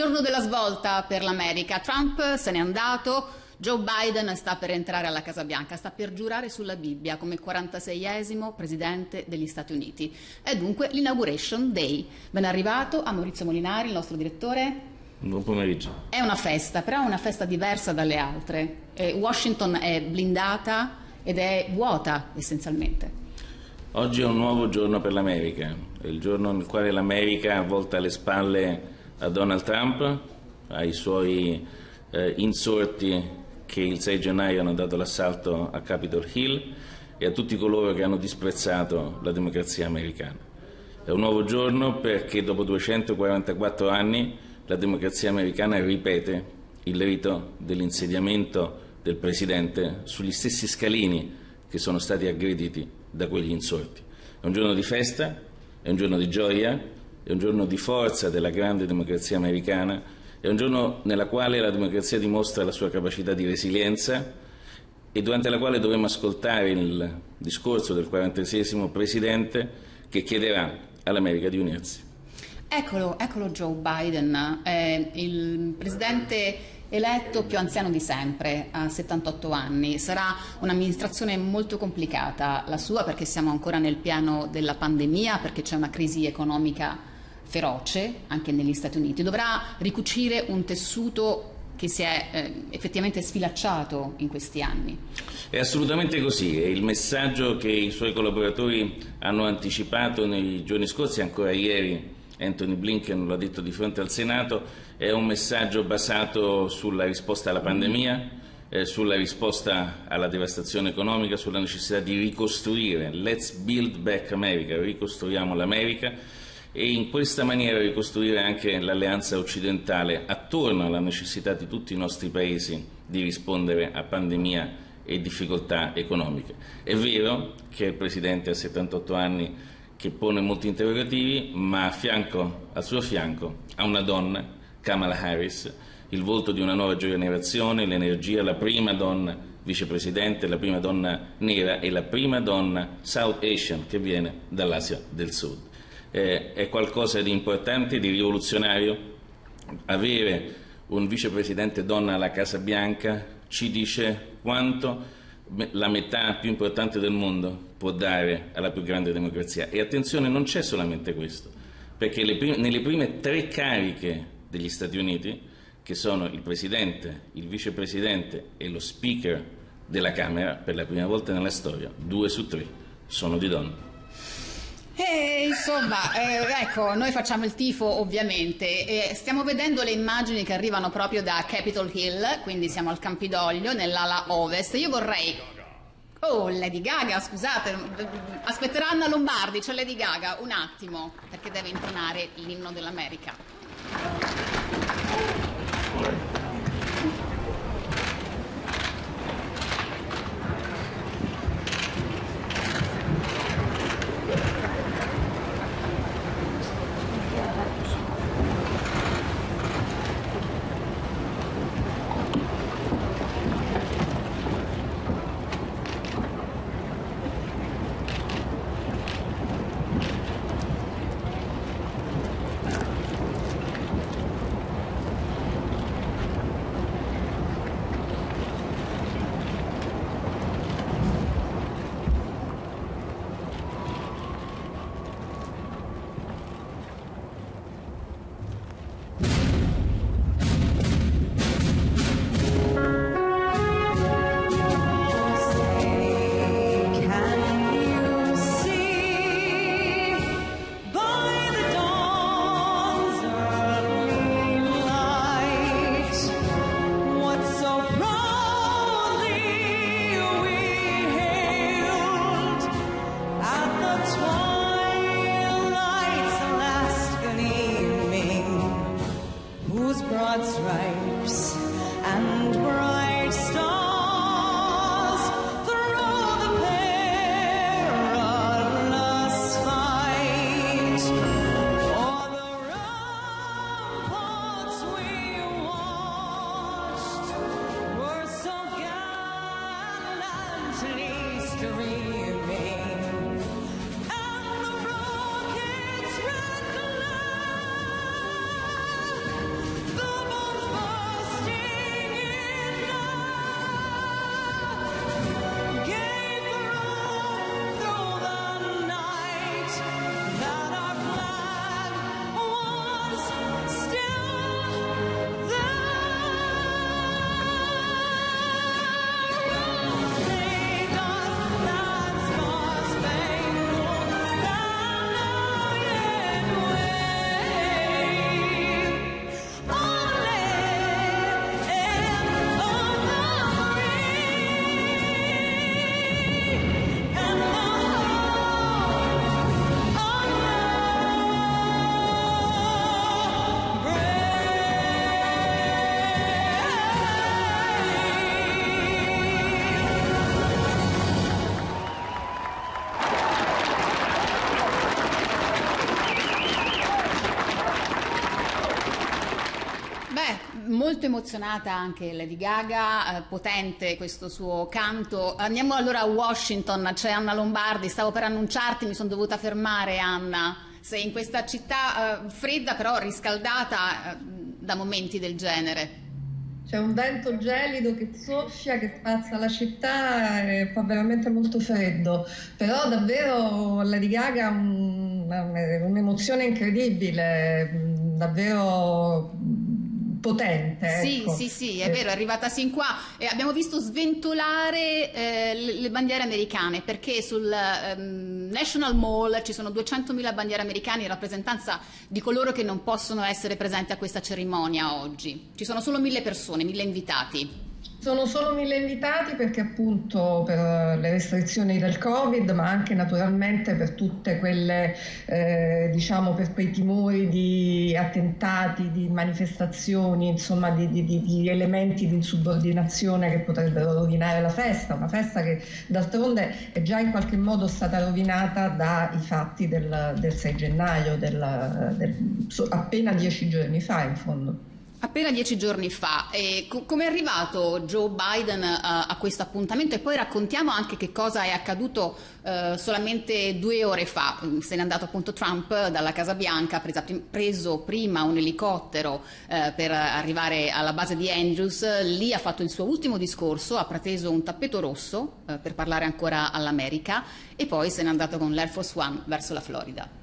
giorno della svolta per l'America. Trump se n'è andato, Joe Biden sta per entrare alla Casa Bianca, sta per giurare sulla Bibbia come 46esimo presidente degli Stati Uniti. È dunque l'inauguration day. Ben arrivato a Maurizio Molinari, il nostro direttore. Buon pomeriggio. È una festa, però è una festa diversa dalle altre. Eh, Washington è blindata ed è vuota essenzialmente. Oggi è un nuovo giorno per l'America, è il giorno nel quale l'America volta le spalle a Donald Trump, ai suoi eh, insorti che il 6 gennaio hanno dato l'assalto a Capitol Hill e a tutti coloro che hanno disprezzato la democrazia americana. È un nuovo giorno perché dopo 244 anni la democrazia americana ripete il rito dell'insediamento del Presidente sugli stessi scalini che sono stati aggrediti da quegli insorti. È un giorno di festa, è un giorno di gioia, è un giorno di forza della grande democrazia americana è un giorno nella quale la democrazia dimostra la sua capacità di resilienza e durante la quale dovremo ascoltare il discorso del 46 Presidente che chiederà all'America di unirsi. Eccolo, eccolo Joe Biden, è il Presidente eletto più anziano di sempre, a 78 anni. Sarà un'amministrazione molto complicata la sua perché siamo ancora nel piano della pandemia, perché c'è una crisi economica feroce anche negli Stati Uniti, dovrà ricucire un tessuto che si è eh, effettivamente sfilacciato in questi anni. È assolutamente così, è il messaggio che i suoi collaboratori hanno anticipato nei giorni scorsi, ancora ieri Anthony Blinken lo ha detto di fronte al Senato, è un messaggio basato sulla risposta alla pandemia, eh, sulla risposta alla devastazione economica, sulla necessità di ricostruire, let's build back America, ricostruiamo l'America e in questa maniera ricostruire anche l'alleanza occidentale attorno alla necessità di tutti i nostri paesi di rispondere a pandemia e difficoltà economiche. È vero che il Presidente ha 78 anni che pone molti interrogativi, ma a fianco, al suo fianco ha una donna, Kamala Harris, il volto di una nuova generazione, l'energia, la prima donna vicepresidente, la prima donna nera e la prima donna South Asian che viene dall'Asia del Sud eh, è qualcosa di importante, di rivoluzionario. Avere un vicepresidente donna alla Casa Bianca ci dice quanto la metà più importante del mondo può dare alla più grande democrazia. E attenzione, non c'è solamente questo, perché prime, nelle prime tre cariche degli Stati Uniti, che sono il Presidente, il Vicepresidente e lo Speaker della Camera, per la prima volta nella storia, due su tre sono di donne. E, insomma, eh, ecco, noi facciamo il tifo ovviamente e stiamo vedendo le immagini che arrivano proprio da Capitol Hill, quindi siamo al Campidoglio, nell'ala ovest. Io vorrei... Oh, Lady Gaga, scusate, aspetterà Anna Lombardi, c'è Lady Gaga, un attimo, perché deve intonare l'inno dell'America. Molto emozionata anche Lady Gaga, eh, potente questo suo canto. Andiamo allora a Washington, c'è Anna Lombardi, stavo per annunciarti, mi sono dovuta fermare Anna. Sei in questa città eh, fredda però riscaldata eh, da momenti del genere. C'è un vento gelido che soffia, che spazza la città e fa veramente molto freddo, però davvero Lady Gaga ha un, un'emozione incredibile, davvero potente. Sì, ecco. sì, sì, è eh. vero, è arrivata sin qua e abbiamo visto sventolare eh, le, bandiere americane perché sul um, National Mall ci sono 200.000 bandiere americane in rappresentanza di coloro che non possono essere presenti a questa cerimonia oggi. Ci sono solo mille persone, mille invitati. Sono solo mille invitati perché appunto per le restrizioni del Covid, ma anche naturalmente per tutte quelle, eh, diciamo, per quei timori di attentati, di manifestazioni, insomma, di, di, di, elementi di insubordinazione che potrebbero rovinare la festa, una festa che d'altronde è già in qualche modo stata rovinata dai fatti del, del 6 gennaio, del, del, appena dieci giorni fa in fondo. Appena dieci giorni fa, e co- come è arrivato Joe Biden a, a questo appuntamento? E poi raccontiamo anche che cosa è accaduto uh, solamente due ore fa, se n'è andato appunto Trump dalla Casa Bianca, ha presa, preso prima un elicottero uh, per arrivare alla base di Andrews, lì ha fatto il suo ultimo discorso, ha preteso un tappeto rosso uh, per parlare ancora all'America. E poi se n'è andato con l'Air Force One verso la Florida.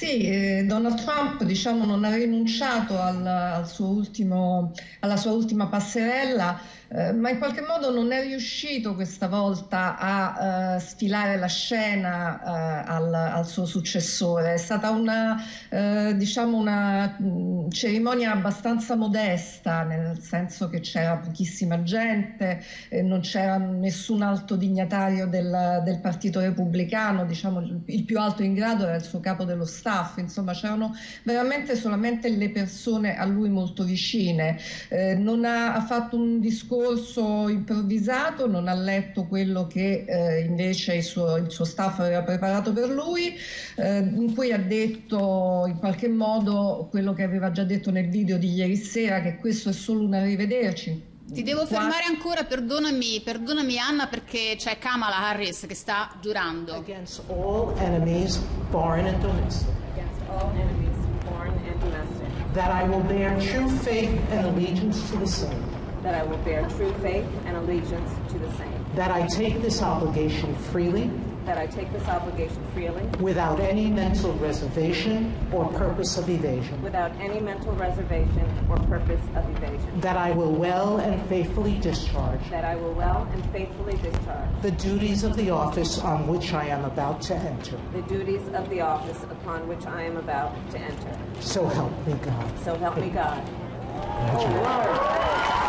Sì, eh, Donald Trump diciamo, non ha rinunciato al, al ultimo, alla sua ultima passerella eh, ma in qualche modo non è riuscito questa volta a uh, sfilare la scena uh, al, al, suo successore. È stata una, uh, diciamo una mm, cerimonia abbastanza modesta, nel senso che c'era pochissima gente, eh, non c'era nessun alto dignatario del, del Partito Repubblicano, diciamo, il, il, più alto in grado era il suo capo dello staff, insomma c'erano veramente solamente le persone a lui molto vicine. Eh, non ha, ha fatto un discorso discorso improvvisato, non ha letto quello che eh, invece il suo, il suo, staff aveva preparato per lui, eh, in cui ha detto in qualche modo quello che aveva già detto nel video di ieri sera, che questo è solo un arrivederci. Ti devo fermare ancora, perdonami, perdonami Anna perché c'è Kamala Harris che sta giurando. Against all enemies, foreign and domestic. Against all enemies, foreign and domestic. That I will bear true faith and allegiance to the same. That I will bear true faith and allegiance to the same. That I take this obligation freely. That I take this obligation freely. Without any mental reservation or purpose of evasion. Without any mental reservation or purpose of evasion. That I will well and faithfully discharge. That I will well and faithfully discharge. The duties of the office on which I am about to enter. The duties of the office upon which I am about to enter. So help me God. So help me God. Oh,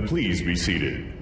gentlemen, please be seated.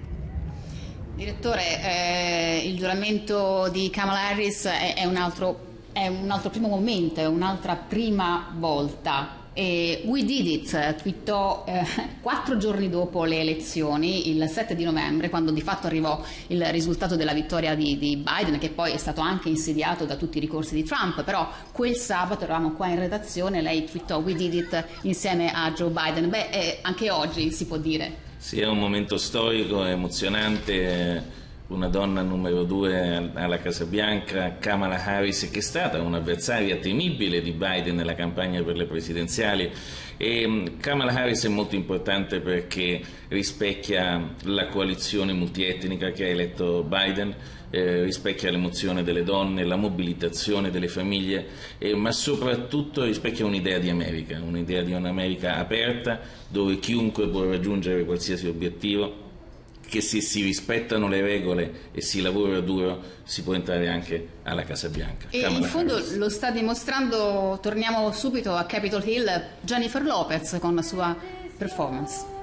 Direttore, eh, il giuramento di Kamala Harris è, è, un altro, è un altro primo momento, è un'altra prima volta e We Did It twittò eh, quattro giorni dopo le elezioni, il 7 di novembre, quando di fatto arrivò il risultato della vittoria di, di, Biden, che poi è stato anche insediato da tutti i ricorsi di Trump, però quel sabato eravamo qua in redazione, lei twittò We Did It insieme a Joe Biden. Beh, eh, anche oggi si può dire. Sì, è un momento storico, emozionante una donna numero due alla Casa Bianca, Kamala Harris, che è stata un'avversaria temibile di Biden nella campagna per le presidenziali. E mm, Kamala Harris è molto importante perché rispecchia la coalizione multietnica che ha eletto Biden, eh, rispecchia l'emozione delle donne, la mobilitazione delle famiglie, eh, ma soprattutto rispecchia un'idea di America, un'idea di un'America aperta dove chiunque può raggiungere qualsiasi obiettivo che se si rispettano le regole e si lavora duro si può entrare anche alla Casa Bianca. E Kamala in fondo Harris. lo sta dimostrando, torniamo subito a Capitol Hill, Jennifer Lopez con la sua performance.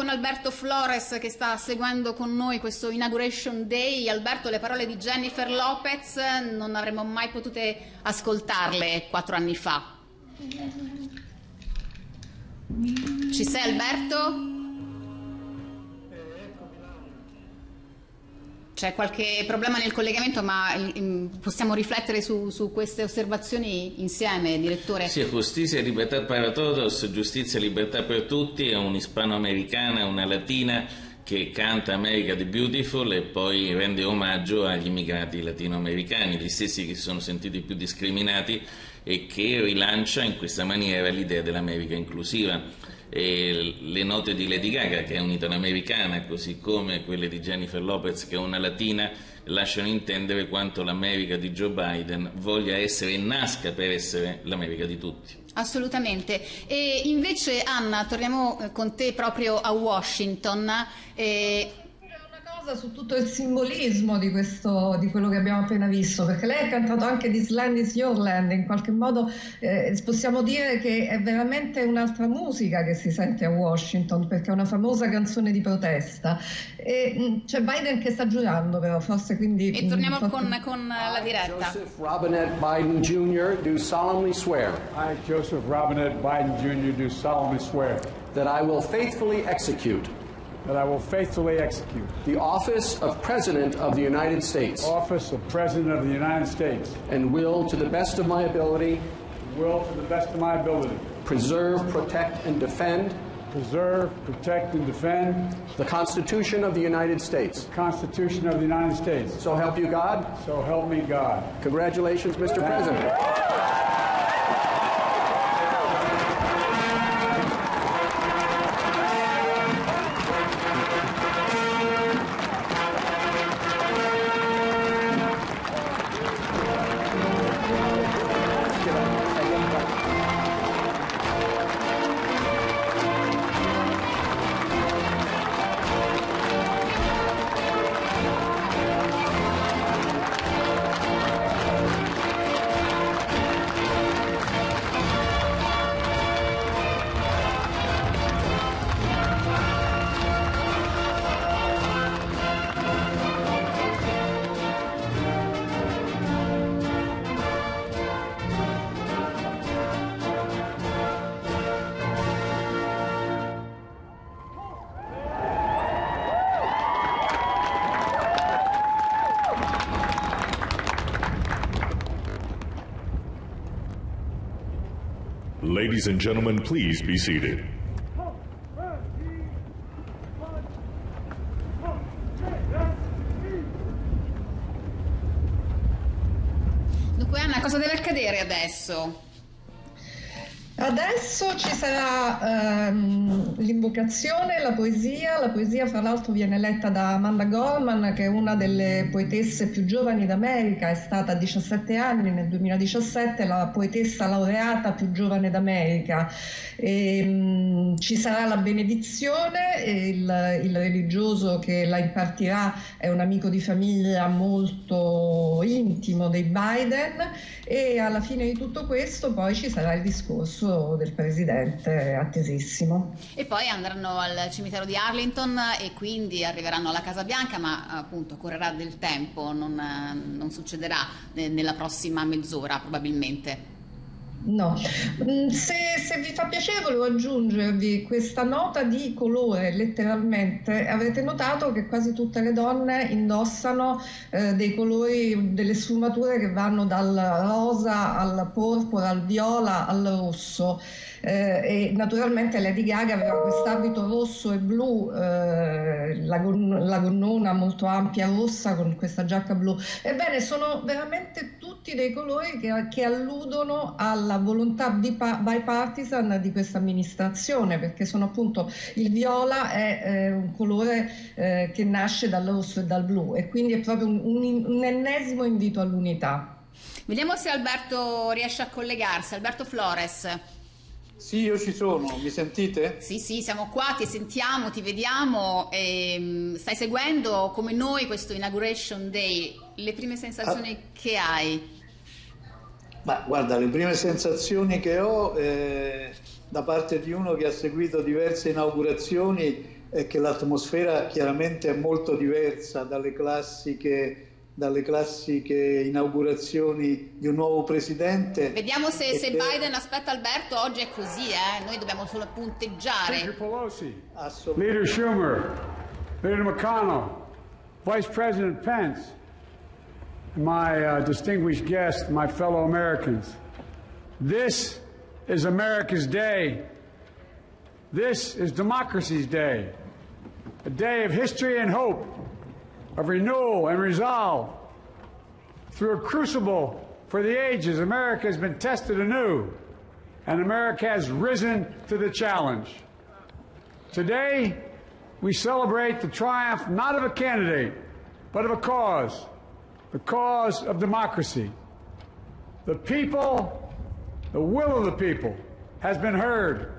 Con Alberto Flores che sta seguendo con noi questo Inauguration Day. Alberto, le parole di Jennifer Lopez non avremmo mai potute ascoltarle quattro anni fa. Ci sei Alberto? C'è qualche problema nel collegamento, ma possiamo riflettere su, su queste osservazioni insieme, direttore? Sì, Justicia e Libertà para Todos, Giustizia e Libertà per Tutti, è un'ispanoamericana, una latina che canta America the Beautiful e poi rende omaggio agli immigrati latinoamericani, gli stessi che si sono sentiti più discriminati e che rilancia in questa maniera l'idea dell'America inclusiva. E le note di Lady Gaga, che è un'italoamericana, così come quelle di Jennifer Lopez, che è una latina, lasciano intendere quanto l'America di Joe Biden voglia essere e nasca per essere l'America di tutti. Assolutamente. E invece Anna, torniamo eh, con te proprio a Washington. E cosa su tutto il simbolismo di, questo, di quello che abbiamo appena visto, perché lei ha cantato anche This Land is Your Land, in qualche modo eh, possiamo dire che è veramente un'altra musica che si sente a Washington, perché è una famosa canzone di protesta. E mh, c'è Biden che sta giurando però, forse quindi... E torniamo mh, con, con la diretta. Joseph Robinette Biden Jr. do solemnly swear I, Joseph Robinette Biden Jr., do solemnly swear that I will faithfully execute that I will faithfully execute the office of President of the United States office of President of the United States and will, to the best of my ability, will to the best of my ability preserve, protect, and defend preserve, protect, and defend the Constitution of the United States. the Constitution of the United States. So help you God. So help me God. Congratulations, Mr. President. Ladies and gentlemen, please be seated. Dunque Anna, cosa deve accadere adesso? Adesso ci sarà ehm, l'invocazione, la poesia. La poesia, fra l'altro, viene letta da Amanda Gorman, che è una delle poetesse più giovani d'America, è stata a 17 anni nel 2017, la poetessa laureata più giovane d'America. E, mh, ci sarà la benedizione, il, il religioso che la impartirà è un amico di famiglia molto intimo dei Biden e alla fine di tutto questo poi ci sarà il discorso del presidente attesissimo. E poi andranno al cimitero di Arlington e quindi arriveranno alla Casa Bianca, ma appunto correrà del tempo, non, non succederà nella prossima mezz'ora probabilmente. No, Mm, se, se vi fa piacere volevo aggiungervi questa nota di colore, letteralmente. Avete notato che quasi tutte le donne indossano eh, dei colori, delle sfumature che vanno dal rosa al porpora, al viola, al rosso. Eh, e naturalmente Lady Gaga aveva quest'abito rosso e blu, eh, la, gon- la gonnona molto ampia rossa con questa giacca blu. Ebbene, sono veramente tutti dei colori che, che alludono alla volontà bipa- bipartisan di questa amministrazione, perché sono appunto il viola è eh, un colore eh, che nasce dal rosso e dal blu e quindi è proprio un, un- un ennesimo invito all'unità. Vediamo se Alberto riesce a collegarsi. Alberto Flores. Sì, io ci sono, mi sentite? Sì, sì, siamo qua, ti sentiamo, ti vediamo. E, stai seguendo come noi questo Inauguration Day. Le prime sensazioni Ah. che hai? Ma guarda, le prime sensazioni che ho eh, da parte di uno che ha seguito diverse inaugurazioni è che l'atmosfera chiaramente è molto diversa dalle classiche, dalle classiche inaugurazioni di un nuovo presidente. Vediamo se, se Biden aspetta Alberto. Oggi è così, eh? Noi dobbiamo solo Speaker punteggiare. Pelosi, Assolutamente. Leader Schumer, Leader McConnell, Vice President Pence, my uh, distinguished guests, my fellow Americans. This is America's day. This is democracy's day. A day of history and hope, of renewal and resolve. Through a crucible for the ages, America has been tested anew, and America has risen to the challenge. Today, we celebrate the triumph not of a candidate, but of a cause the cause of democracy. The people, the will of the people, has been heard,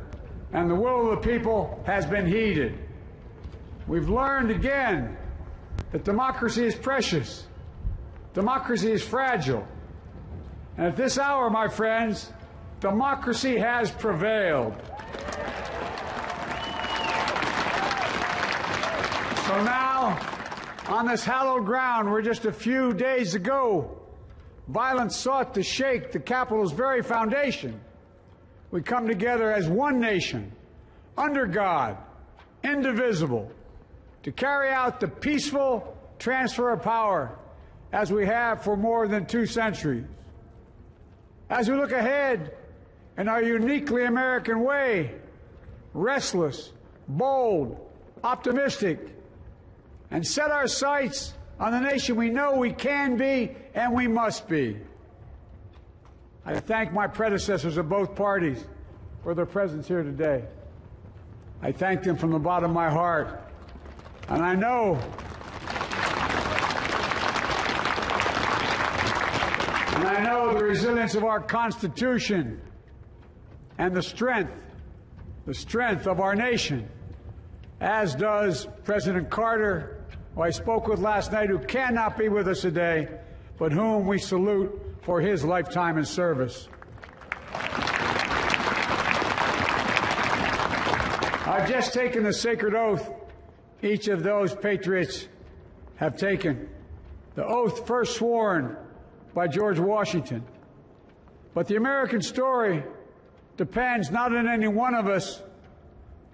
and the will of the people has been heeded. We've learned again that democracy is precious, democracy is fragile. And at this hour, my friends, democracy has prevailed. So now, on this hallowed ground where just a few days ago violence sought to shake the Capitol's very foundation, we come together as one nation, under God, indivisible, to carry out the peaceful transfer of power as we have for more than two centuries. As we look ahead in our uniquely American way, restless, bold, optimistic, and set our sights on the nation we know we can be and we must be. I thank my predecessors of both parties for their presence here today. I thank them from the bottom of my heart. And I know and I know the resilience of our Constitution and the strength, the strength of our nation, as does President Carter, who I spoke with last night, who cannot be with us today, but whom we salute for his lifetime in service. I've just taken the sacred oath each of those patriots have taken. The oath first sworn by George Washington. But the American story depends not on any one of us,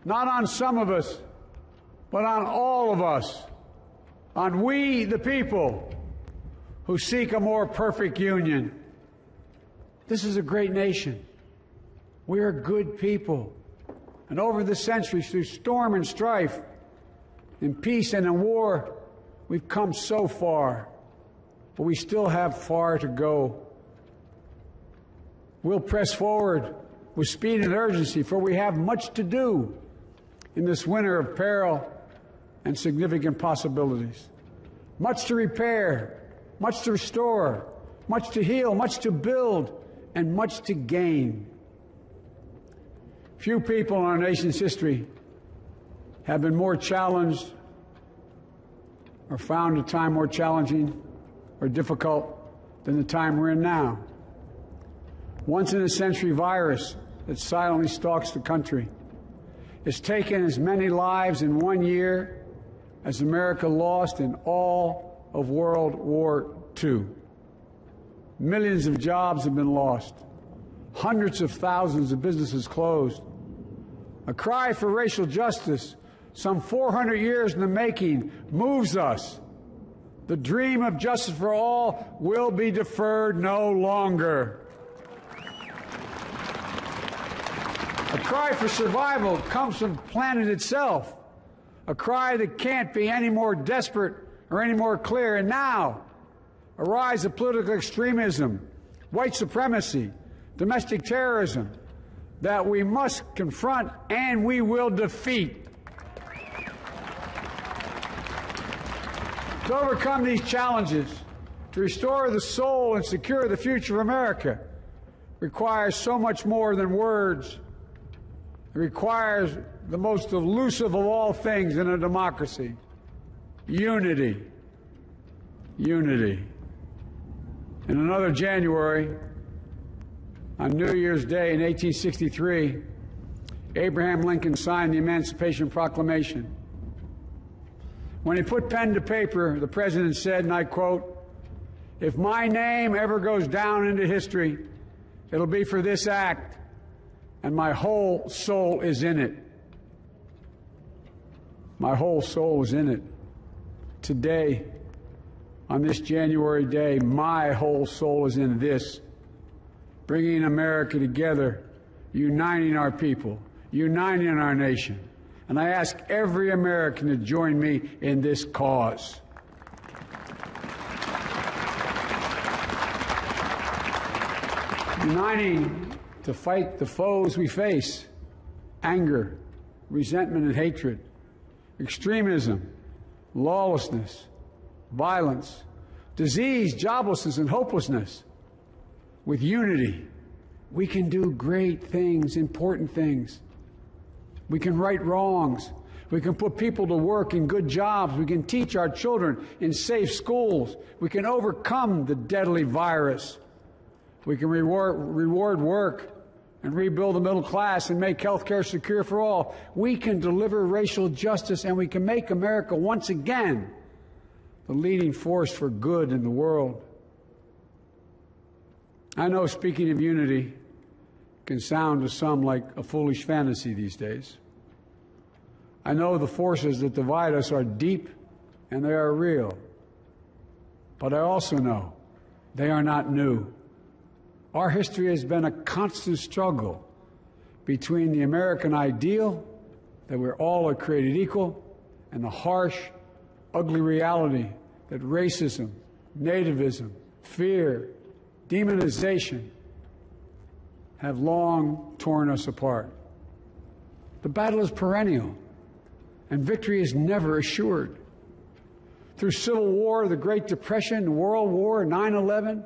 not on some of us, but on all of us, on we, the people, who seek a more perfect union. This is a great nation. We are good people. And over the centuries, through storm and strife, in peace and in war, we've come so far. But we still have far to go. We'll press forward with speed and urgency, for we have much to do in this winter of peril and significant possibilities. Much to repair, much to restore, much to heal, much to build, and much to gain. Few people in our nation's history have been more challenged or found a time more challenging or difficult than the time we're in now. Once in a century virus that silently stalks the country has taken as many lives in one year as America lost in all of World War II. Millions of jobs have been lost. Hundreds of thousands of businesses closed. A cry for racial justice, some 400 years in the making, moves us. The dream of justice for all will be deferred no longer. A cry for survival comes from planet itself. A cry that can't be any more desperate or any more clear. And now, a rise of political extremism, white supremacy, domestic terrorism that we must confront and we will defeat. To overcome these challenges, to restore the soul and secure the future of America, requires so much more than words. It requires the most elusive of all things in a democracy unity. Unity. In another January, on New Year's Day in 1863, Abraham Lincoln signed the Emancipation Proclamation. When he put pen to paper, the president said, and I quote, If my name ever goes down into history, it'll be for this act, and my whole soul is in it. My whole soul is in it. Today, on this January day, my whole soul is in this bringing America together, uniting our people, uniting our nation. And I ask every American to join me in this cause. Uniting to fight the foes we face anger, resentment, and hatred, extremism, lawlessness, violence, disease, joblessness, and hopelessness. With unity, we can do great things, important things. We can right wrongs. We can put people to work in good jobs. We can teach our children in safe schools. We can overcome the deadly virus. We can reward, reward work and rebuild the middle class and make health care secure for all. We can deliver racial justice and we can make America once again the leading force for good in the world. I know speaking of unity can sound to some like a foolish fantasy these days. I know the forces that divide us are deep and they are real. But I also know they are not new. Our history has been a constant struggle between the American ideal that we're all are created equal and the harsh, ugly reality that racism, nativism, fear, demonization have long torn us apart. The battle is perennial, and victory is never assured. Through Civil War, the Great Depression, World War, 9 11,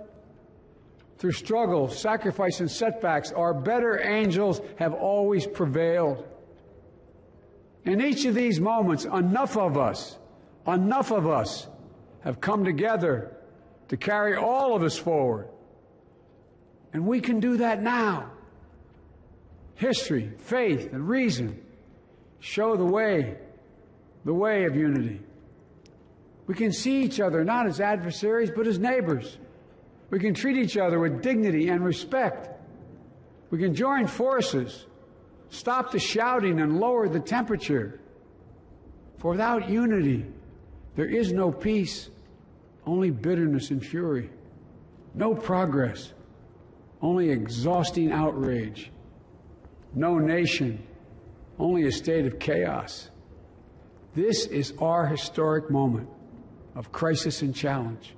through struggle, sacrifice, and setbacks, our better angels have always prevailed. In each of these moments, enough of us, enough of us have come together to carry all of us forward. And we can do that now. History, faith, and reason show the way, the way of unity. We can see each other not as adversaries, but as neighbors. We can treat each other with dignity and respect. We can join forces, stop the shouting, and lower the temperature. For without unity, there is no peace, only bitterness and fury. No progress, only exhausting outrage. No nation, only a state of chaos. This is our historic moment of crisis and challenge.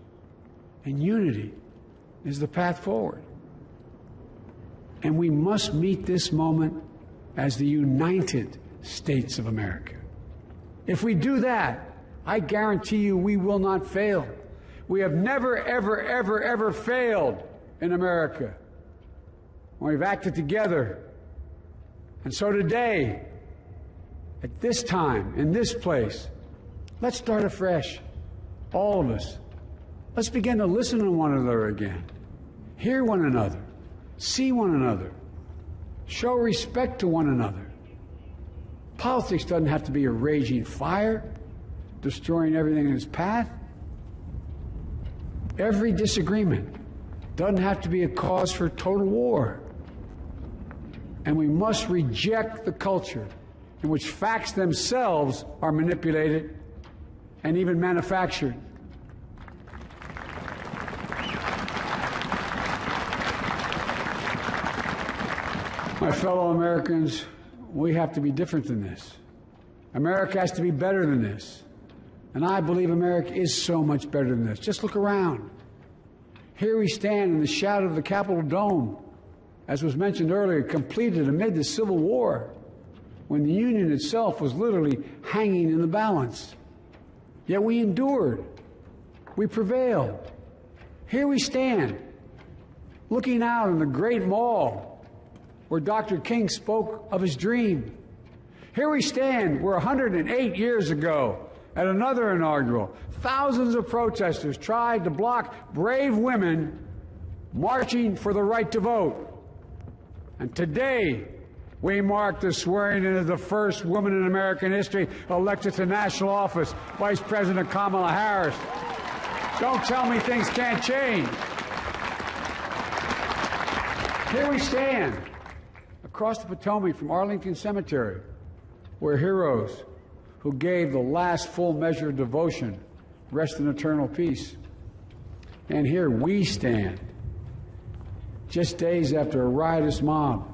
And unity is the path forward. And we must meet this moment as the United States of America. If we do that, I guarantee you we will not fail. We have never, ever, ever, ever failed in America. We've acted together. And so today, at this time, in this place, let's start afresh. All of us. Let's begin to listen to one another again. Hear one another. See one another. Show respect to one another. Politics doesn't have to be a raging fire, destroying everything in its path. Every disagreement doesn't have to be a cause for total war. And we must reject the culture in which facts themselves are manipulated and even manufactured. My fellow Americans, we have to be different than this. America has to be better than this. And I believe America is so much better than this. Just look around. Here we stand in the shadow of the Capitol Dome, as was mentioned earlier, completed amid the Civil War, when the Union itself was literally hanging in the balance. Yet we endured. We prevailed. Here we stand, looking out on the great mall where Dr. King spoke of his dream. Here we stand, where 108 years ago, at another inaugural, thousands of protesters tried to block brave women marching for the right to vote. And today, we mark the swearing in of the first woman in American history elected to national office, Vice President Kamala Harris. Don't tell me things can't change. Here we stand across the Potomac from Arlington Cemetery, where heroes who gave the last full measure of devotion rest in eternal peace. And here we stand, just days after a riotous mob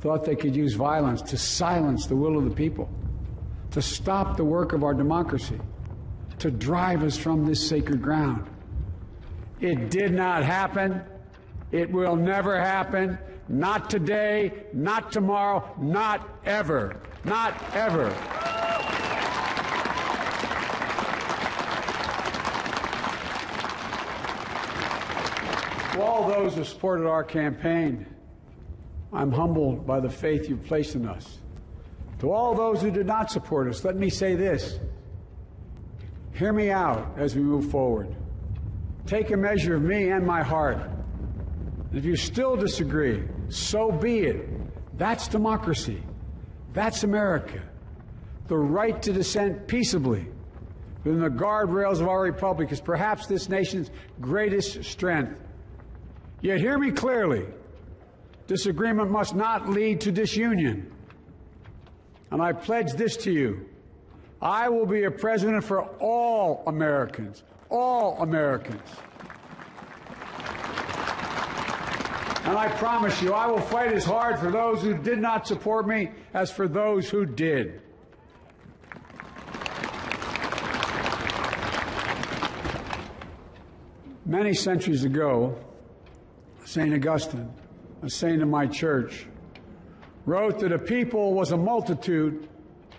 thought they could use violence to silence the will of the people, to stop the work of our democracy, to drive us from this sacred ground. It did not happen. It will never happen. Not today, not tomorrow, not ever. Not ever. To all those who supported our campaign, I'm humbled by the faith you've placed in us. To all those who did not support us, let me say this. Hear me out as we move forward. Take a measure of me and my heart. If you still disagree, so be it. That's democracy. That's America. The right to dissent peaceably within the guardrails of our republic is perhaps this nation's greatest strength. Yet hear me clearly. Disagreement must not lead to disunion. And I pledge this to you I will be a president for all Americans, all Americans. And I promise you, I will fight as hard for those who did not support me as for those who did. Many centuries ago, St. Augustine, a saint of my church, wrote that a people was a multitude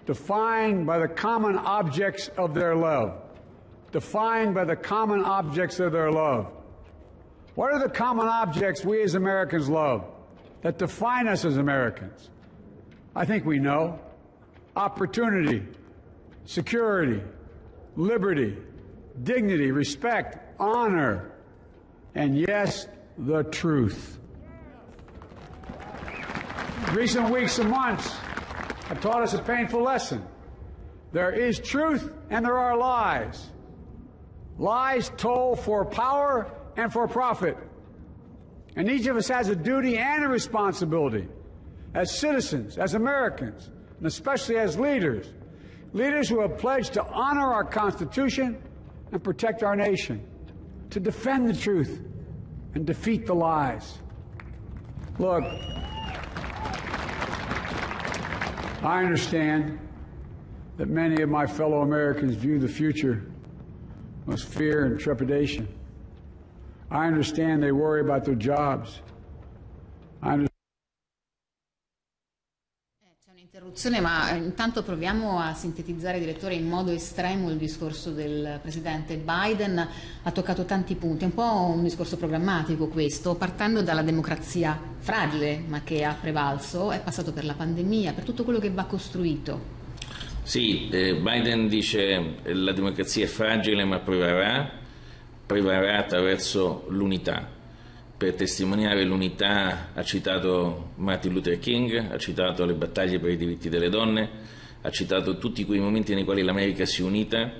defined by the common objects of their love. Defined by the common objects of their love. What are the common objects we as Americans love that define us as Americans? I think we know opportunity, security, liberty, dignity, respect, honor, and yes, the truth. Recent weeks and months have taught us a painful lesson. There is truth and there are lies. Lies told for power and for profit. And each of us has a duty and a responsibility as citizens, as Americans, and especially as leaders. Leaders who have pledged to honor our Constitution and protect our nation, to defend the truth and defeat the lies. Look, I understand that many of my fellow Americans view the future with fear and trepidation. I understand they worry about their jobs. I understand. Un'interruzione, ma intanto proviamo a sintetizzare, direttore, in modo estremo il discorso del presidente Biden. Ha toccato tanti punti, è un po' un discorso programmatico questo, partendo dalla democrazia fragile, ma che ha prevalso, è passato per la pandemia, per tutto quello che va costruito. Sì, eh, Biden dice la democrazia è fragile ma prevarrà, prevarrà attraverso l'unità. Per testimoniare l'unità ha citato Martin Luther King, ha citato le battaglie per i diritti delle donne, ha citato tutti quei momenti nei quali l'America si è unita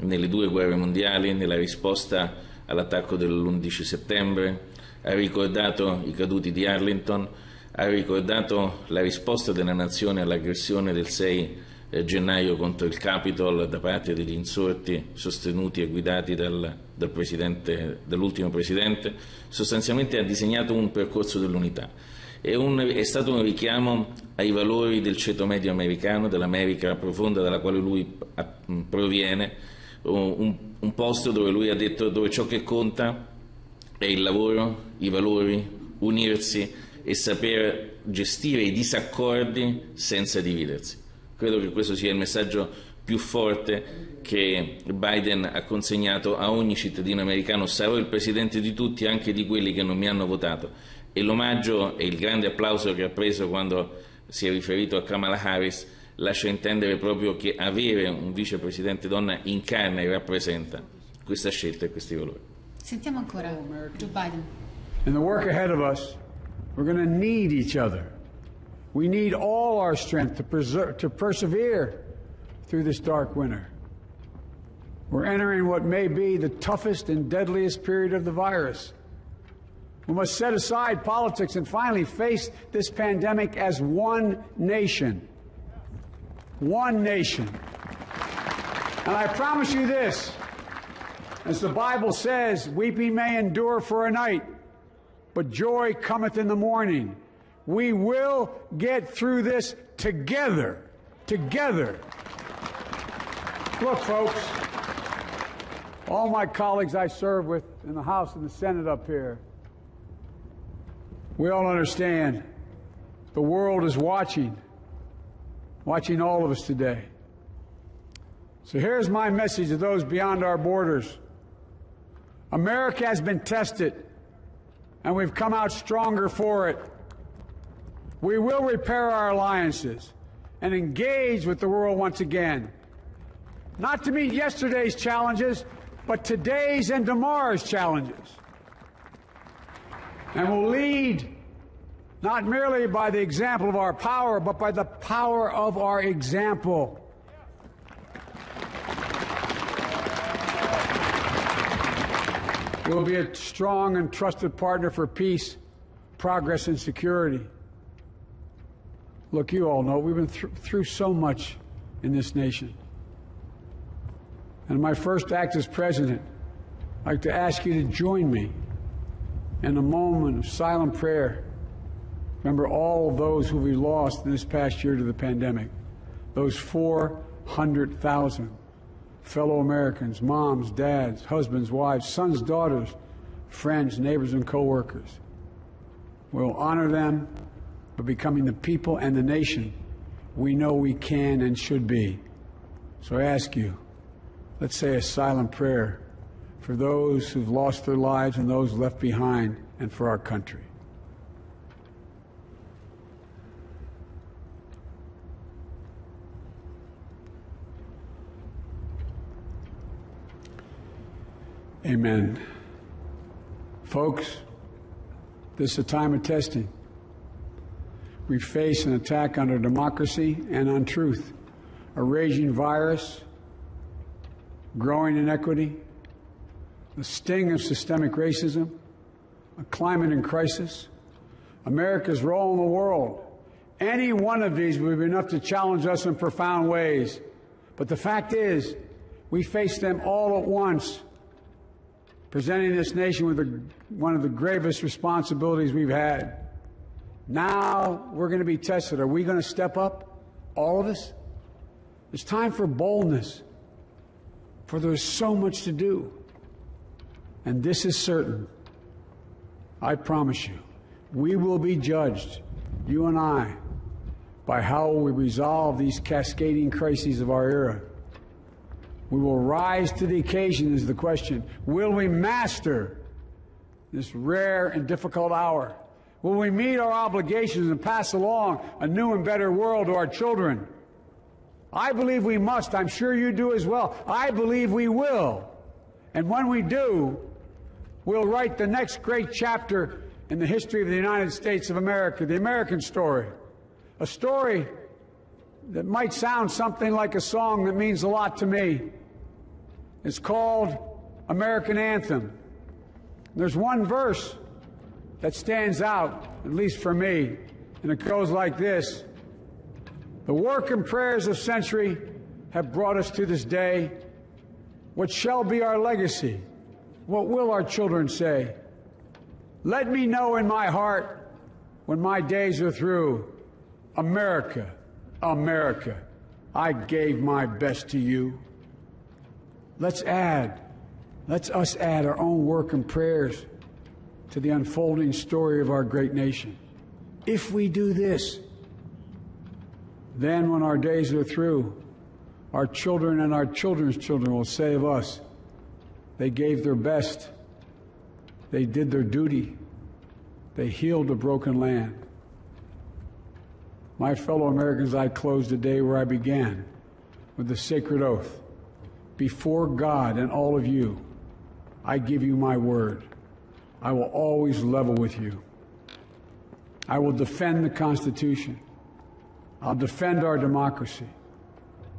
nelle due guerre mondiali, nella risposta all'attacco dell'11 settembre, ha ricordato i caduti di Arlington, ha ricordato la risposta della nazione all'aggressione del 6 eh, gennaio contro il Capitol da parte degli insorti sostenuti e guidati dal, dal presidente, dall'ultimo presidente, sostanzialmente ha disegnato un percorso dell'unità. È, un, è, stato un richiamo ai valori del ceto medio americano, dell'America profonda dalla quale lui proviene, un, un posto dove lui ha detto dove ciò che conta è il lavoro, i valori, unirsi e saper gestire i disaccordi senza dividersi. Credo che questo sia il messaggio più forte che Biden ha consegnato a ogni cittadino americano. Sarò il presidente di tutti, anche di quelli che non mi hanno votato. E l'omaggio e il grande applauso che ha preso quando si è riferito a Kamala Harris lascia intendere proprio che avere un vicepresidente donna incarna e rappresenta questa scelta e questi valori. Sentiamo ancora Joe Biden. In the work ahead of us, we're going to need each other. We need all our strength to, preserve, to persevere through this dark winter. We're entering what may be the toughest and deadliest period of the virus. We must set aside politics and finally face this pandemic as one nation. One nation. And I promise you this as the Bible says, weeping may endure for a night, but joy cometh in the morning. We will get through this together. Together. Look, folks, all my colleagues I serve with in the House and the Senate up here, we all understand the world is watching, watching all of us today. So here's my message to those beyond our borders America has been tested, and we've come out stronger for it. We will repair our alliances and engage with the world once again. Not to meet yesterday's challenges, but today's and tomorrow's challenges. And we'll lead not merely by the example of our power, but by the power of our example. We'll be a strong and trusted partner for peace, progress, and security. Look, you all know we've been th- through so much in this nation. And my first act as president, I'd like to ask you to join me in a moment of silent prayer. Remember all those who we lost in this past year to the pandemic. Those 400,000 fellow Americans, moms, dads, husbands, wives, sons, daughters, friends, neighbors, and coworkers. We'll honor them by becoming the people and the nation we know we can and should be. So I ask you, let's say a silent prayer for those who've lost their lives and those left behind and for our country. Amen. Folks, this is a time of testing. We face an attack on our democracy and on truth, a raging virus, growing inequity, the sting of systemic racism, a climate in crisis, America's role in the world. Any one of these would be enough to challenge us in profound ways. But the fact is, we face them all at once presenting this nation with the, one of the gravest responsibilities we've had. Now we're going to be tested. Are we going to step up? All of us? It's time for boldness, for there's so much to do. And this is certain. I promise you, we will be judged, you and I, by how we resolve these cascading crises of our era. We will rise to the occasion, is the question. Will we master this rare and difficult hour? Will we meet our obligations and pass along a new and better world to our children? I believe we must. I'm sure you do as well. I believe we will. And when we do, we'll write the next great chapter in the history of the United States of America, the American story. A story that might sound something like a song that means a lot to me. It's called American Anthem. There's one verse that stands out, at least for me, and it goes like this The work and prayers of century have brought us to this day. What shall be our legacy? What will our children say? Let me know in my heart when my days are through America, America, I gave my best to you. Let's add, let's us add our own work and prayers to the unfolding story of our great nation. If we do this, then when our days are through, our children and our children's children will say of us, they gave their best, they did their duty, they healed a broken land. My fellow Americans, I close the day where I began with the sacred oath before God and all of you, I give you my word. I will always level with you. I will defend the Constitution. I'll defend our democracy.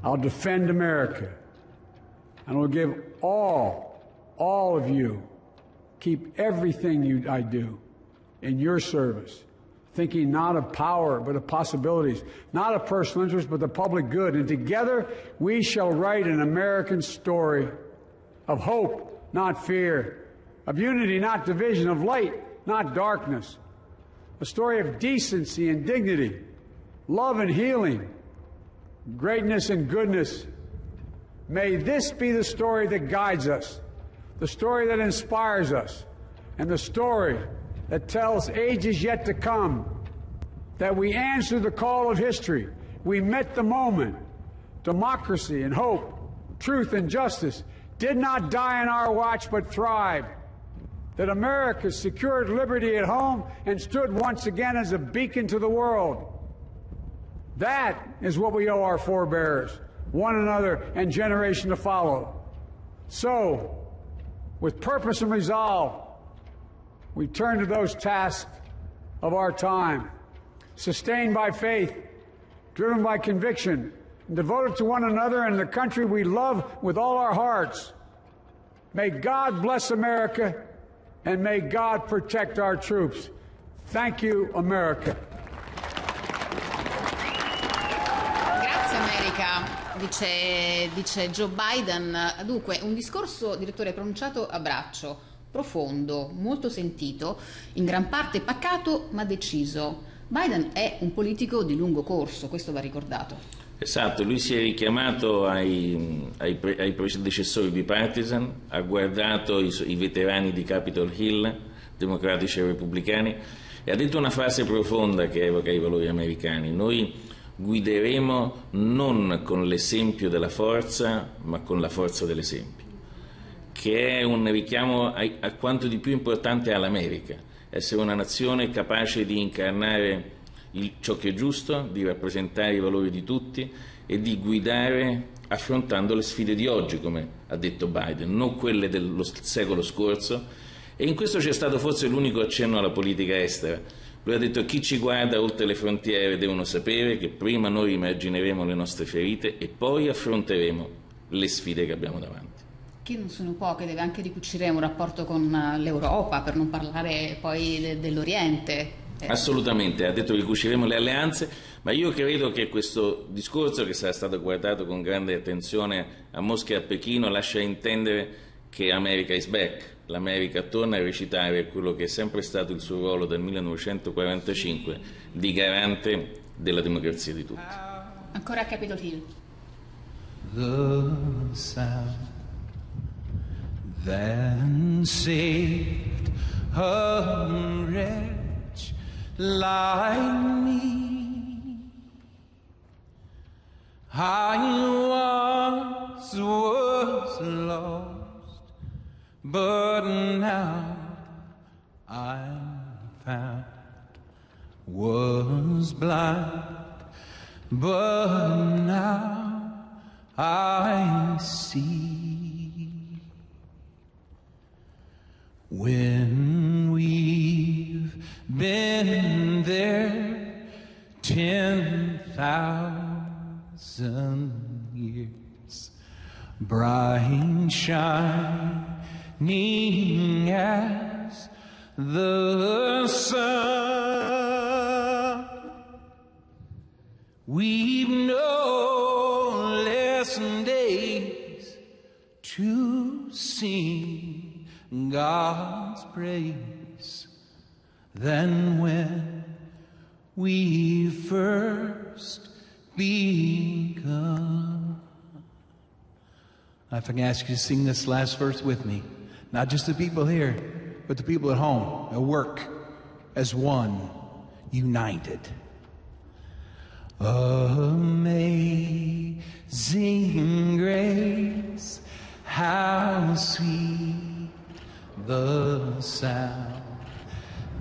I'll defend America. And I'll give all, all of you, keep everything you, I do in your service thinking not of power, but of possibilities, not of personal interest, but the public good. And together we shall write an American story of hope, not fear, of unity, not division, of light, not darkness, a story of decency and dignity, love and healing, greatness and goodness. May this be the story that guides us, the story that inspires us, and the story that tells ages yet to come that we answered the call of history. We met the moment. Democracy and hope, truth and justice did not die in our watch but thrived. That America secured liberty at home and stood once again as a beacon to the world. That is what we owe our forebears, one another, and generation to follow. So, with purpose and resolve, we turn to those tasks of our time, sustained by faith, driven by conviction, and devoted to one another and the country we love with all our hearts. May God bless America and may God protect our troops. Thank you, America. Grazie America. dice, dice Joe Biden. Dunque, un discorso, direttore, pronunciato a braccio, profondo, molto sentito, in gran parte pacato ma deciso. Biden è un politico di lungo corso, questo va ricordato. Esatto, lui si è richiamato ai, ai, ai predecessori bipartisan, ha guardato i, i veterani di Capitol Hill, democratici e repubblicani, e ha detto una frase profonda che evoca i valori americani. Noi guideremo non con l'esempio della forza, ma con la forza dell'esempio, che è un richiamo a, a quanto di più importante all'America, essere una nazione capace di incarnare il, ciò che è giusto, di rappresentare i valori di tutti e di guidare affrontando le sfide di oggi, come ha detto Biden, non quelle del secolo scorso. E in questo c'è stato forse l'unico accenno alla politica estera lui ha detto chi ci guarda oltre le frontiere devono sapere che prima noi immagineremo le nostre ferite e poi affronteremo le sfide che abbiamo davanti. Che non sono poche, deve anche ricucire un rapporto con eh, l'Europa, per non parlare poi de- dell'Oriente. Eh. Assolutamente, ha detto che cuciremo le alleanze, ma io credo che questo discorso, che sarà stato guardato con grande attenzione a Mosca e a Pechino, lascia intendere che America is back, l'America torna a recitare quello che è sempre stato il suo ruolo dal 1945 di garante della democrazia di tutti. Ancora a Capitol Hill. The sound that saved wretch like me. I once was lost. but now I'm found. Was blind, but now I see. When we've been there ten thousand years, bright shine shining as the sun. We've no less days to sing God's praise than when we first begun. If I can ask you to sing this last verse with me. Not just the people here, but the people at home, at work, as one, united. Amazing grace, how sweet the sound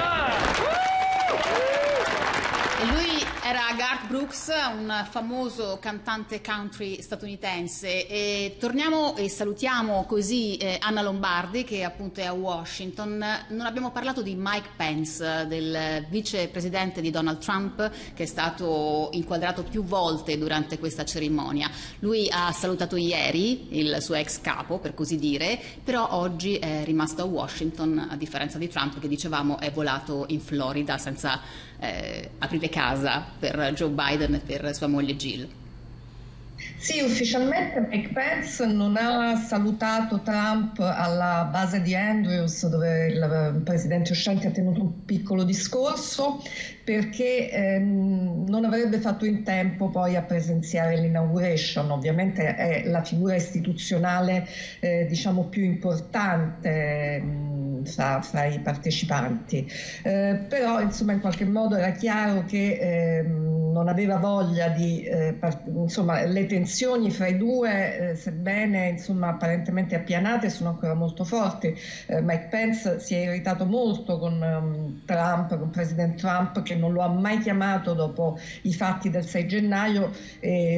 Ah! Brooks, un famoso cantante country statunitense. E torniamo e salutiamo così eh, Anna Lombardi, che appunto è a Washington. Non abbiamo parlato di Mike Pence, del vicepresidente di Donald Trump, che è stato inquadrato più volte durante questa cerimonia. Lui ha salutato ieri il suo ex capo, per così dire, però oggi è rimasto a Washington, a differenza di Trump, che dicevamo è volato in Florida senza eh, aprire casa per Joe Biden e per sua moglie Jill. Sì, ufficialmente Mike Pence non ha salutato Trump alla base di Andrews dove il presidente uscente ha tenuto un piccolo discorso perché ehm, non avrebbe fatto in tempo poi a presenziare l'inauguration, ovviamente è la figura istituzionale eh, diciamo più importante mh, fra, fra, i partecipanti, eh, però insomma in qualche modo era chiaro che ehm, non aveva voglia di, eh, part- insomma, le tensioni fra i due, eh, sebbene insomma, apparentemente appianate, sono ancora molto forti. Eh, Mike Pence si è irritato molto con um, Trump, con President Trump, che non lo ha mai chiamato dopo i fatti del 6 gennaio,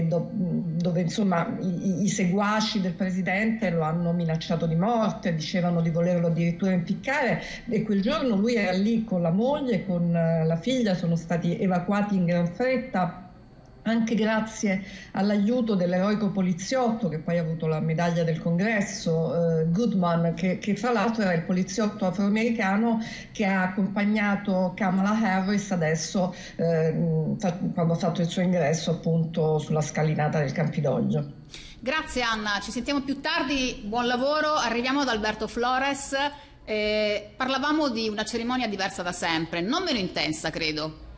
do- dove insomma i-, i seguaci del Presidente lo hanno minacciato di morte, dicevano di volerlo addirittura impiccare e quel giorno lui era lì con la moglie, con eh, la figlia, sono stati evacuati in gran fretta anche grazie all'aiuto dell'eroico poliziotto che poi ha avuto la medaglia del congresso, eh, Goodman, che, che, fra l'altro era il poliziotto afroamericano che ha accompagnato Kamala Harris adesso eh, quando ha fatto il suo ingresso appunto sulla scalinata del Campidoglio. Grazie Anna, ci sentiamo più tardi, buon lavoro, arriviamo ad Alberto Flores. Eh, parlavamo di una cerimonia diversa da sempre, non meno intensa credo.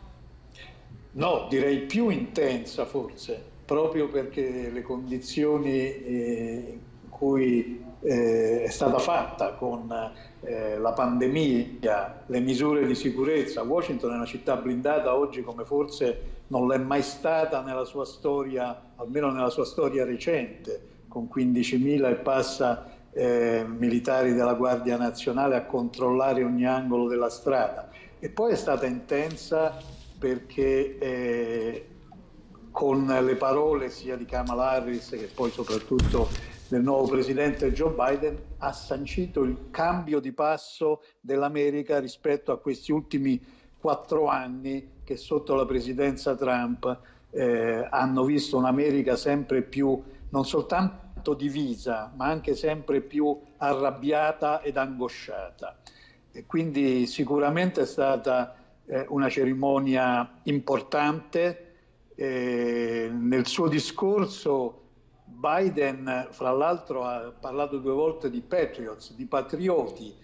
No, direi più intensa forse, proprio perché le condizioni eh, in cui eh, è stata fatta con eh, la pandemia, le misure di sicurezza. Washington è una città blindata oggi come forse non l'è mai stata nella sua storia, almeno nella sua storia recente, con 15.000 e passa eh, militari della Guardia Nazionale a controllare ogni angolo della strada. E poi è stata intensa perché eh, con le parole sia di Kamala Harris che poi soprattutto del nuovo presidente Joe Biden ha sancito il cambio di passo dell'America rispetto a questi ultimi quattro anni che sotto la presidenza Trump eh, hanno visto un'America sempre più non soltanto divisa ma anche sempre più arrabbiata ed angosciata. E quindi sicuramente è stata eh, una cerimonia importante. Eh, nel suo discorso Biden, fra l'altro, ha parlato due volte di patriots, di patrioti,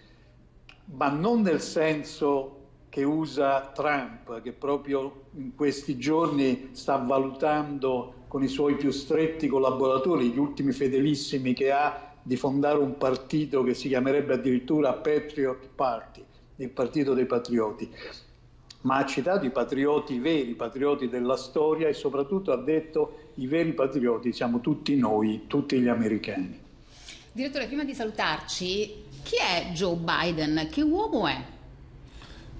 ma non nel senso che usa Trump, che proprio in questi giorni sta valutando con i suoi più stretti collaboratori, gli ultimi fedelissimi che ha, di fondare un partito che si chiamerebbe addirittura Patriot Party, il partito dei patrioti ma ha citato i patrioti veri, i patrioti della storia e soprattutto ha detto i veri patrioti siamo tutti noi, tutti gli americani. Direttore, prima di salutarci, chi è Joe Biden? Che uomo è?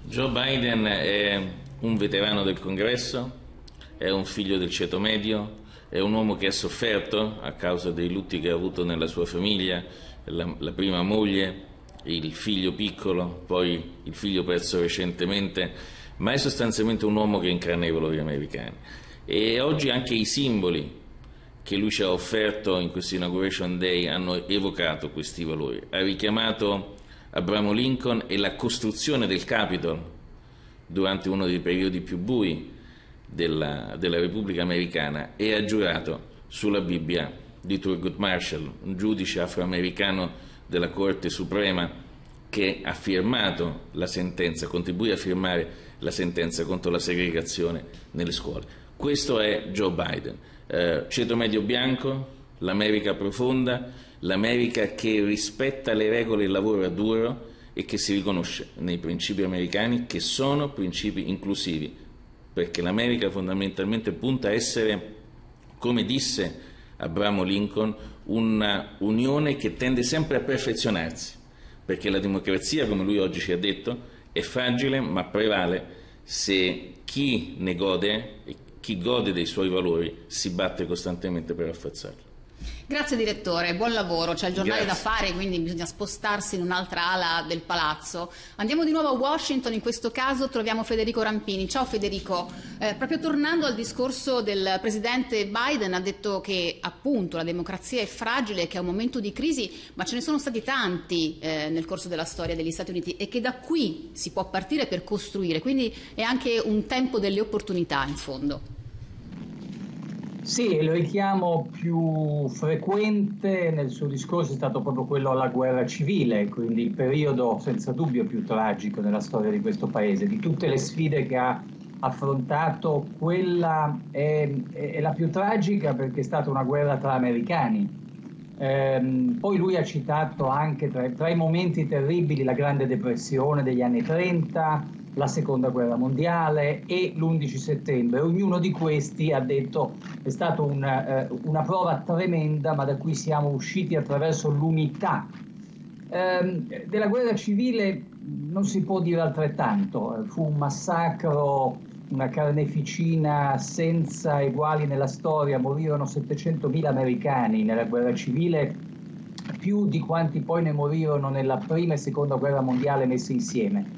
Joe Biden è un veterano del congresso, è un figlio del ceto medio, è un uomo che ha sofferto a causa dei lutti che ha avuto nella sua famiglia, la, la prima moglie, il figlio piccolo, poi il figlio perso recentemente ma è sostanzialmente un uomo che incarna i valori americani. E oggi anche i simboli che lui ci ha offerto in questo Inauguration Day hanno evocato questi valori. Ha richiamato Abramo Lincoln e la costruzione del Capitol durante uno dei periodi più bui della, della Repubblica Americana e ha giurato sulla Bibbia di Thurgood Marshall, un giudice afroamericano della Corte Suprema che ha firmato la sentenza, contribuì a firmare la sentenza contro la segregazione nelle scuole. Questo è Joe Biden. Eh, ceto medio bianco, l'America profonda, l'America che rispetta le regole del lavoro a duro e che si riconosce nei principi americani che sono principi inclusivi, perché l'America fondamentalmente punta a essere, come disse Abramo Lincoln, una unione che tende sempre a perfezionarsi, perché la democrazia, come lui oggi ci ha detto, è fragile ma prevale se chi ne gode e chi gode dei suoi valori si batte costantemente per rafforzarli. Grazie direttore, buon lavoro, c'è il giornale Grazie. da fare quindi bisogna spostarsi in un'altra ala del palazzo. Andiamo di nuovo a Washington, in questo caso troviamo Federico Rampini. Ciao Federico, eh, proprio tornando al discorso del presidente Biden ha detto che appunto la democrazia è fragile, che è un momento di crisi, ma ce ne sono stati tanti eh, nel corso della storia degli Stati Uniti e che da qui si può partire per costruire, quindi è anche un tempo delle opportunità in fondo. Sì, il richiamo più frequente nel suo discorso è stato proprio quello alla guerra civile, quindi il periodo senza dubbio più tragico nella storia di questo paese. Di tutte le sfide che ha affrontato, quella è, è la più tragica perché è stata una guerra tra americani. Ehm, poi lui ha citato anche tra, tra, i momenti terribili la Grande Depressione degli anni 30, la seconda guerra mondiale e l'11 settembre. Ognuno di questi ha detto è stata un, eh, una prova tremenda ma da cui siamo usciti attraverso l'unità. Eh, della guerra civile non si può dire altrettanto, fu un massacro, una carneficina senza eguali nella storia, morirono 700.000 americani nella guerra civile, più di quanti poi ne morirono nella prima e seconda guerra mondiale messe insieme.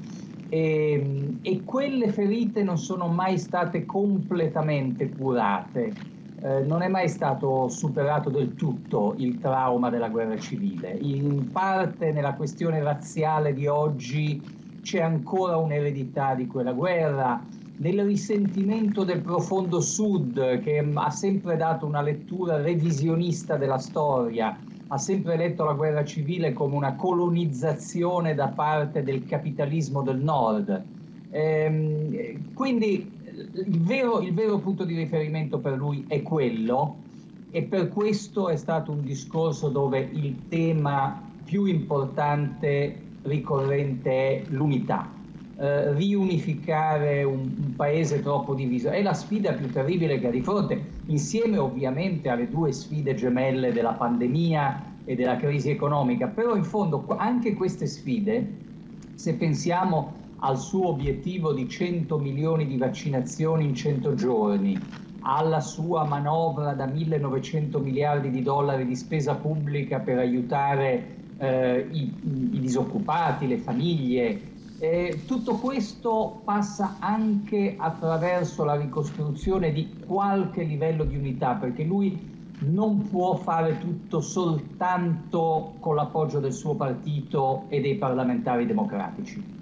E, ehm, e quelle ferite non sono mai state completamente curate. Eh, non è mai stato superato del tutto il trauma della guerra civile. In parte nella questione razziale di oggi c'è ancora un'eredità di quella guerra, nel risentimento del profondo sud che ha sempre dato una lettura revisionista della storia, ha sempre letto la guerra civile come una colonizzazione da parte del capitalismo del nord. Ehm, quindi il vero, il vero punto di riferimento per lui è quello e per questo è stato un discorso dove il tema più importante ricorrente è l'unità. Eh, riunificare un, un, paese troppo diviso è la sfida più terribile che ha di fronte, insieme ovviamente alle due sfide gemelle della pandemia e della crisi economica, però in fondo anche queste sfide, se pensiamo al suo obiettivo di 100 milioni di vaccinazioni in 100 giorni, alla sua manovra da 1900 miliardi di dollari di spesa pubblica per aiutare eh, i, i, disoccupati, le famiglie. Eh, tutto questo passa anche attraverso la ricostruzione di qualche livello di unità, perché lui non può fare tutto soltanto con l'appoggio del suo partito e dei parlamentari democratici.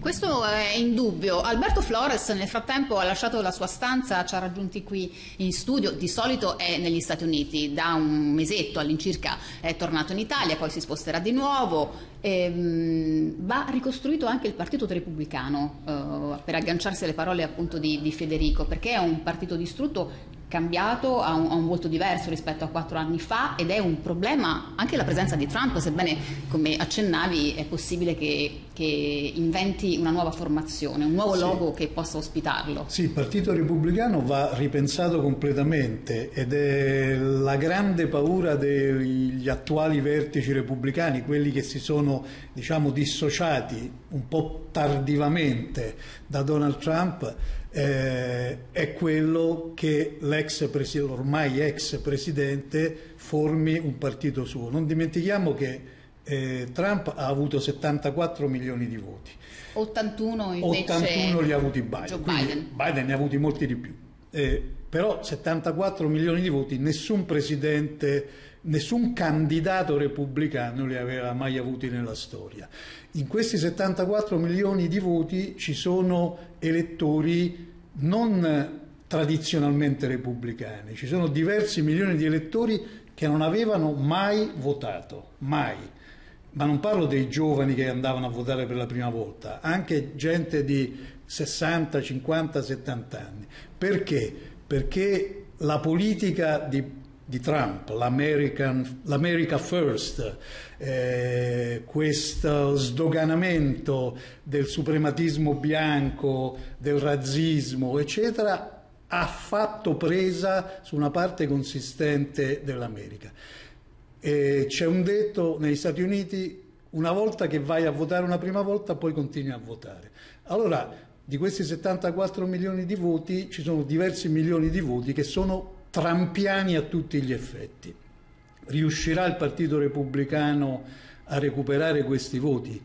Questo è indubbio. Alberto Flores nel frattempo ha lasciato la sua stanza, ci ha raggiunti qui in studio, di solito è negli Stati Uniti, da un mesetto all'incirca è tornato in Italia, poi si sposterà di nuovo. E, mh, va ricostruito anche il partito repubblicano uh, per agganciarsi alle parole appunto di, di Federico, perché è un partito distrutto cambiato, ha un, ha un, volto diverso rispetto a quattro anni fa ed è un problema anche la presenza di Trump, sebbene come accennavi è possibile che, che inventi una nuova formazione, un nuovo sì. logo che possa ospitarlo. Sì, il Partito Repubblicano va ripensato completamente ed è la grande paura degli attuali vertici repubblicani, quelli che si sono diciamo, dissociati un po' tardivamente da Donald Trump eh, è quello che l'ex presidente, ormai ex presidente formi un partito suo. Non dimentichiamo che eh, Trump ha avuto 74 milioni di voti. 81 invece 81 li ha avuti Biden. Biden. Biden. ne ha avuti molti di più. Eh, però 74 milioni di voti nessun presidente, nessun candidato repubblicano li aveva mai avuti nella storia. In questi 74 milioni di voti ci sono elettori non tradizionalmente repubblicani, ci sono diversi milioni di elettori che non avevano mai votato, mai. Ma non parlo dei giovani che andavano a votare per la prima volta, anche gente di 60, 50, 70 anni. Perché? Perché la politica di di Trump, l'America First, eh, questo sdoganamento del suprematismo bianco, del razzismo, eccetera, ha fatto presa su una parte consistente dell'America. C'è un detto negli Stati Uniti, una volta che vai a votare una prima volta, poi continui a votare. Allora, di questi 74 milioni di voti, ci sono diversi milioni di voti che sono trampiani a tutti gli effetti. Riuscirà il Partito Repubblicano a recuperare questi voti?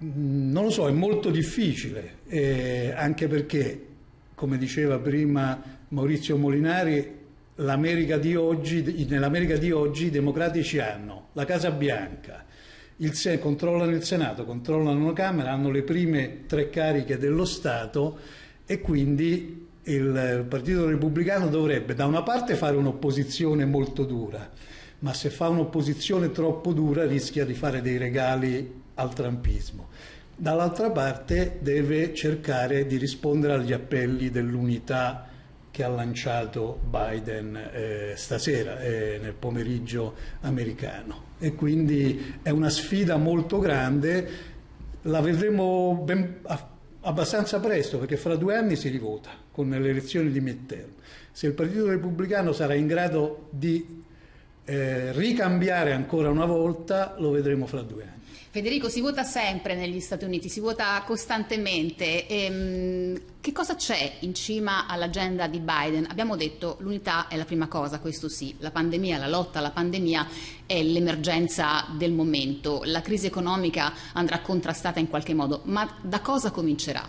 Non lo so, è molto difficile, eh, anche perché, come diceva prima Maurizio Molinari, nell'America di oggi i democratici hanno la Casa Bianca, il controllano il Senato, controllano la Camera, hanno le prime tre cariche dello Stato e quindi il Partito Repubblicano dovrebbe da una parte fare un'opposizione molto dura, ma se fa un'opposizione troppo dura rischia di fare dei regali al trampismo. Dall'altra parte deve cercare di rispondere agli appelli dell'unità che ha lanciato Biden eh, stasera, eh, nel pomeriggio americano. E quindi è una sfida molto grande, la vedremo ben, abbastanza presto perché fra due anni si rivota con le elezioni di midterm. Se il Partito Repubblicano sarà in grado di eh, ricambiare ancora una volta lo vedremo fra due anni. Federico, si vota sempre negli Stati Uniti, si vota costantemente. Ehm, che cosa c'è in cima all'agenda di Biden? Abbiamo detto l'unità è la prima cosa, questo sì, la pandemia, la lotta alla pandemia è l'emergenza del momento, la crisi economica andrà contrastata in qualche modo, ma da cosa comincerà?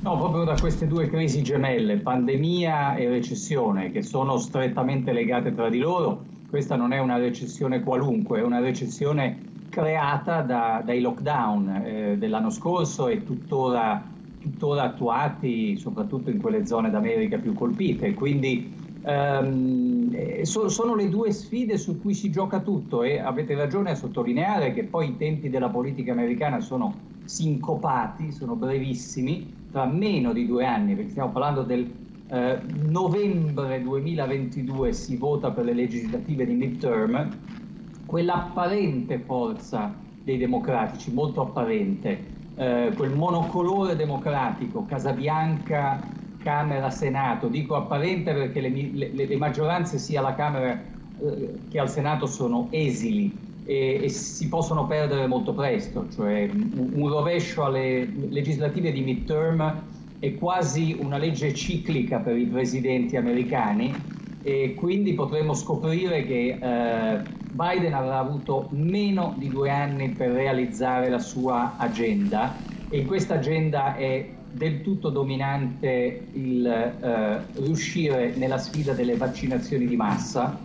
No, proprio da queste due crisi gemelle, pandemia e recessione, che sono strettamente legate tra di loro. Questa non è una recessione qualunque, è una recessione creata da, dai lockdown eh, dell'anno scorso e tuttora, tuttora, attuati soprattutto in quelle zone d'America più colpite. Quindi ehm, eh, so, sono le due sfide su cui si gioca tutto e avete ragione a sottolineare che poi i tempi della politica americana sono sincopati, sono brevissimi, tra meno di due anni, perché stiamo parlando del eh, novembre 2022 si vota per le legislative di midterm quell'apparente forza dei democratici, molto apparente, eh, quel monocolore democratico, Casabianca, Camera, Senato, dico apparente perché le, le, le maggioranze sia alla Camera eh, che al Senato sono esili e, e, si possono perdere molto presto, cioè un, un rovescio alle legislative di midterm è quasi una legge ciclica per i presidenti americani e quindi potremo scoprire che eh, Biden avrà avuto meno di due anni per realizzare la sua agenda e in questa agenda è del tutto dominante il eh, riuscire nella sfida delle vaccinazioni di massa,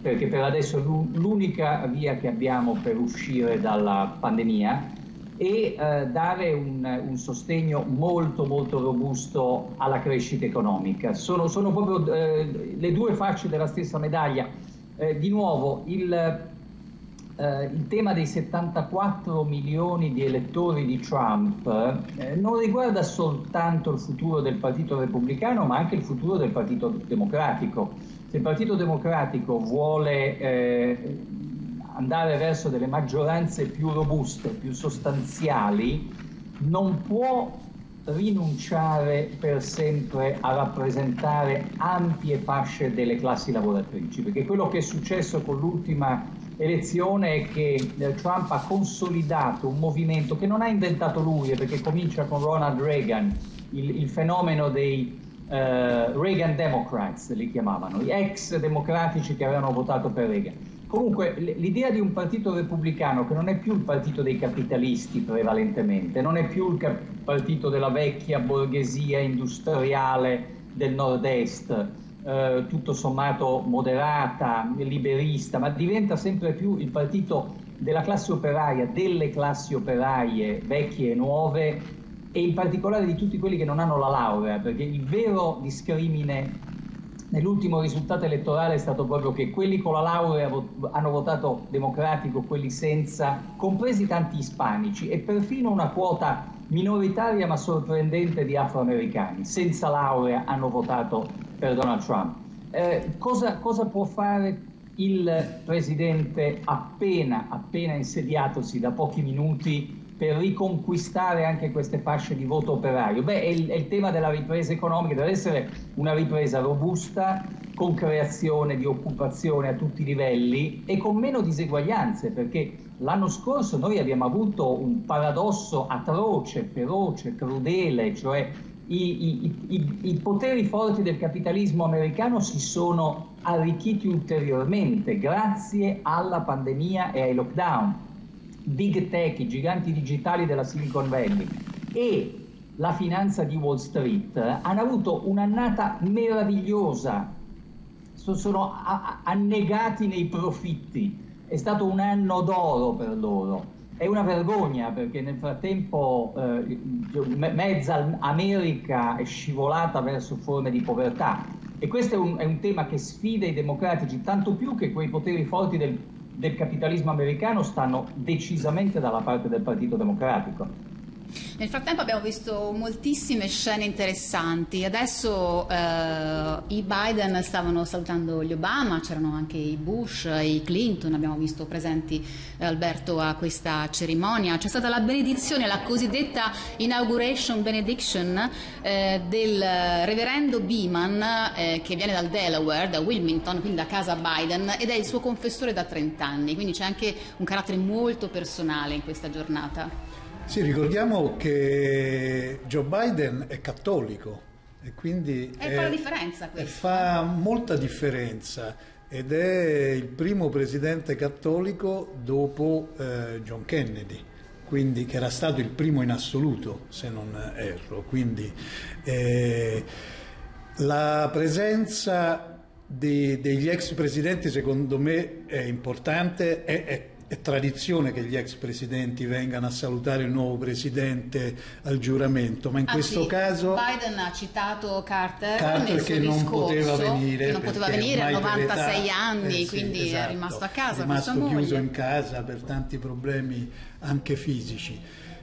perché per adesso è l'unica via che abbiamo per uscire dalla pandemia e eh, dare un, un, sostegno molto molto robusto alla crescita economica. Sono, sono proprio eh, le due facce della stessa medaglia. Eh, di nuovo, il, eh, il, tema dei 74 milioni di elettori di Trump eh, non riguarda soltanto il futuro del Partito Repubblicano, ma anche il futuro del Partito Democratico. Se il Partito Democratico vuole eh, andare verso delle maggioranze più robuste, più sostanziali, non può rinunciare per sempre a rappresentare ampie fasce delle classi lavoratrici, perché quello che è successo con l'ultima elezione è che eh, Trump ha consolidato un movimento che non ha inventato lui, eh, perché comincia con Ronald Reagan, il, il fenomeno dei uh, Reagan Democrats, li chiamavano, gli ex democratici che avevano votato per Reagan. Comunque l'idea di un partito repubblicano che non è più il partito dei capitalisti prevalentemente, non è più il partito della vecchia borghesia industriale del nord-est, eh, tutto sommato moderata, liberista, ma diventa sempre più il partito della classe operaia, delle classi operaie vecchie e nuove e in particolare di tutti quelli che non hanno la laurea, perché il vero discrimine Nell'ultimo risultato elettorale è stato proprio che quelli con la laurea hanno votato democratico, quelli senza, compresi tanti ispanici e perfino una quota minoritaria ma sorprendente di afroamericani senza laurea hanno votato per Donald Trump. Eh, cosa, cosa può fare il presidente appena, appena insediatosi da pochi minuti per riconquistare anche queste fasce di voto operaio? Beh, è il, è il, tema della ripresa economica, deve essere una ripresa robusta, con creazione di occupazione a tutti i livelli e con meno diseguaglianze, perché l'anno scorso noi abbiamo avuto un paradosso atroce, feroce, crudele, cioè i, i, i, i poteri forti del capitalismo americano si sono arricchiti ulteriormente grazie alla pandemia e ai lockdown. Big tech, i giganti digitali della Silicon Valley e la finanza di Wall Street hanno avuto un'annata meravigliosa, sono annegati nei profitti, è stato un anno d'oro per loro. È una vergogna perché nel frattempo eh, mezza America è scivolata verso forme di povertà e questo è un, è un tema che sfida i democratici, tanto più che quei poteri forti del del capitalismo americano stanno decisamente dalla parte del Partito Democratico. Nel frattempo abbiamo visto moltissime scene interessanti. Adesso eh, i Biden stavano salutando gli Obama, c'erano anche i Bush, i Clinton, abbiamo visto presenti eh, Alberto a questa cerimonia. C'è stata la benedizione, la cosiddetta inauguration benediction eh, del reverendo Beeman eh, che viene dal Delaware, da Wilmington, quindi da casa Biden, ed è il suo confessore da 30 anni, quindi c'è anche un carattere molto personale in questa giornata. Sì, ricordiamo che Joe Biden è cattolico e quindi... E fa la differenza questo. Fa molta differenza ed è il primo presidente cattolico dopo eh, John Kennedy. Quindi, che era stato il primo in assoluto, se non erro. Quindi eh, la presenza di, degli ex presidenti, secondo me, è importante, è, è è tradizione che gli ex presidenti vengano a salutare il nuovo presidente al giuramento, ma in Anzi, questo caso Biden ha citato Carter, Carter che non discorso, poteva venire, non poteva venire a 96 anni, eh sì, quindi esatto, è rimasto a casa è rimasto chiuso in casa per tanti problemi anche fisici.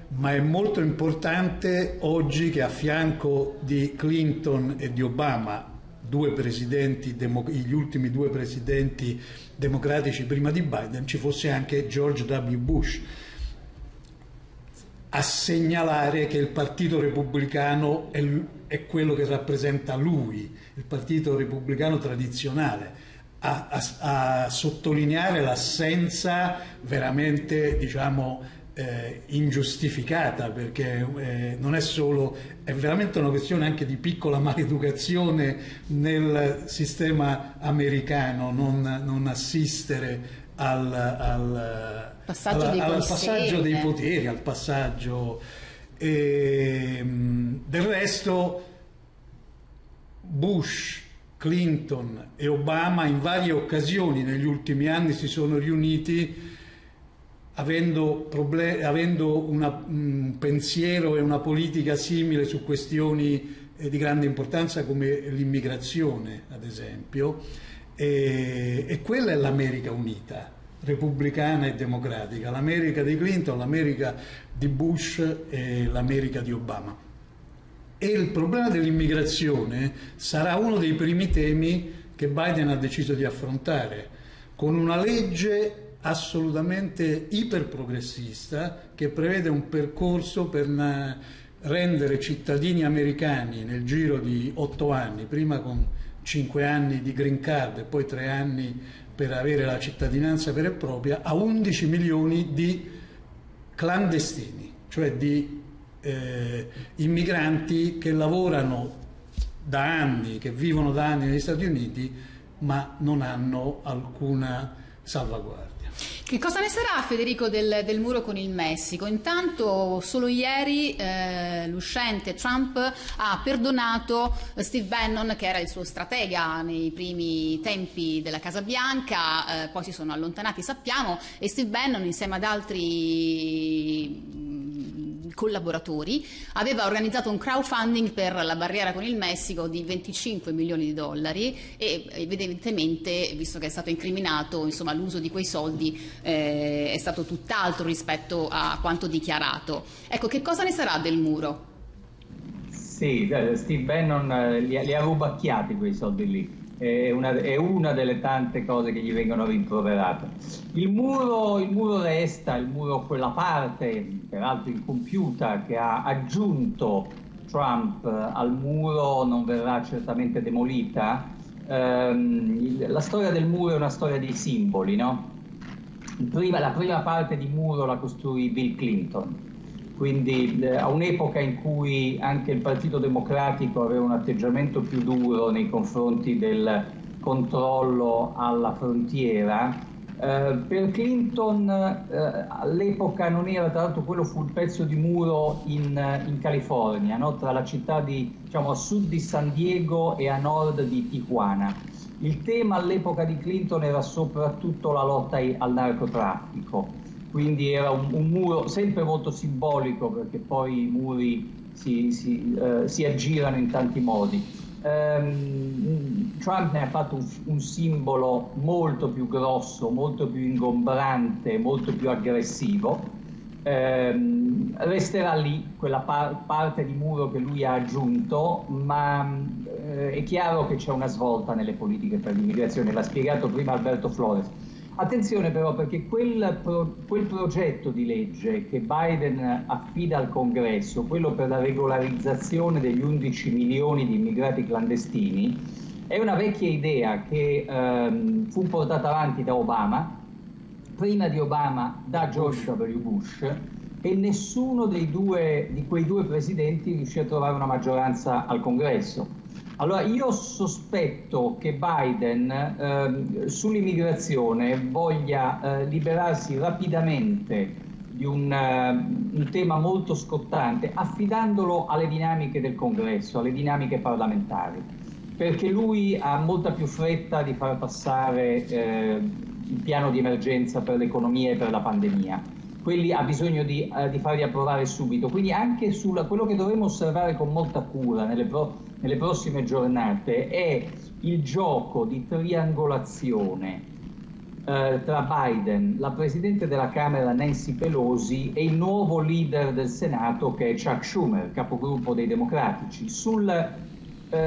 Ma è molto importante oggi che a fianco di Clinton e di Obama, due presidenti, gli ultimi due presidenti democratici prima di Biden, ci fosse anche George W. Bush a segnalare che il Partito Repubblicano è, è quello che rappresenta lui, il Partito Repubblicano tradizionale. A, a, a sottolineare l'assenza veramente diciamo, eh, ingiustificata perché eh, non è solo, è veramente una questione anche di piccola maleducazione nel sistema americano, non, non assistere al, al, passaggio, alla, dei al passaggio dei poteri, al passaggio... E, del resto Bush, Clinton e Obama in varie occasioni negli ultimi anni si sono riuniti avendo, avendo una, un pensiero e una politica simile su questioni eh, di grande importanza come l'immigrazione, ad esempio, e, e quella è l'America unita, repubblicana e democratica, l'America di Clinton, l'America di Bush e l'America di Obama. E il problema dell'immigrazione sarà uno dei primi temi che Biden ha deciso di affrontare, con una legge assolutamente iperprogressista che prevede un percorso per rendere cittadini americani nel giro di otto anni, prima con cinque anni di green card e poi tre anni per avere la cittadinanza vera e propria, a 11 milioni di clandestini, cioè di eh, immigranti che lavorano da anni, che vivono da anni negli Stati Uniti, ma non hanno alcuna salvaguardia. Che cosa ne sarà Federico del, del, muro con il Messico? Intanto solo ieri eh, l'uscente Trump ha perdonato Steve Bannon che era il suo stratega nei primi tempi della Casa Bianca, eh, poi si sono allontanati sappiamo e Steve Bannon insieme ad altri collaboratori, aveva organizzato un crowdfunding per la barriera con il Messico di 25 milioni di dollari e evidentemente, visto che è stato incriminato, insomma, l'uso di quei soldi eh, è stato tutt'altro rispetto a quanto dichiarato. Ecco, che cosa ne sarà del muro? Sì, Steve Bannon eh, li, li ha rubacchiati quei soldi lì è una, è una, delle tante cose che gli vengono rimproverate. Il muro, il muro resta, il muro, quella parte, peraltro incompiuta, che ha aggiunto Trump al muro non verrà certamente demolita. Ehm, la storia del muro è una storia di simboli, no? Prima, la prima parte di muro la costruì Bill Clinton quindi eh, a un'epoca in cui anche il Partito Democratico aveva un atteggiamento più duro nei confronti del controllo alla frontiera, eh, per Clinton eh, all'epoca non era, tra l'altro quello fu il pezzo di muro in, in California, no? tra la città di, diciamo, a sud di San Diego e a nord di Tijuana. Il tema all'epoca di Clinton era soprattutto la lotta al narcotraffico quindi era un, un, muro sempre molto simbolico perché poi i muri si, si, uh, si aggirano in tanti modi. Um, Trump ne ha fatto un, un, simbolo molto più grosso, molto più ingombrante, molto più aggressivo. ehm, resterà lì quella par- parte di muro che lui ha aggiunto, ma eh, è chiaro che c'è una svolta nelle politiche per l'immigrazione, l'ha spiegato prima Alberto Flores. Attenzione però perché quel, pro- quel progetto di legge che Biden affida al Congresso, quello per la regolarizzazione degli 11 milioni di immigrati clandestini, è una vecchia idea che ehm, fu portata avanti da Obama, prima di Obama da George W. Bush e nessuno due, di quei due presidenti riuscì a trovare una maggioranza al Congresso. Allora io sospetto che Biden eh, sull'immigrazione voglia eh, liberarsi rapidamente di un, uh, un, tema molto scottante, affidandolo alle dinamiche del Congresso, alle dinamiche parlamentari, perché lui ha molta più fretta di far passare eh, il piano di emergenza per l'economia e per la pandemia. Quelli ha bisogno di, uh, di farli approvare subito. Quindi anche su quello che dovremo osservare con molta cura nelle, pro, nelle prossime giornate è il gioco di triangolazione uh, tra Biden, la Presidente della Camera Nancy Pelosi e il nuovo leader del Senato che è Chuck Schumer, capogruppo dei democratici, sul uh,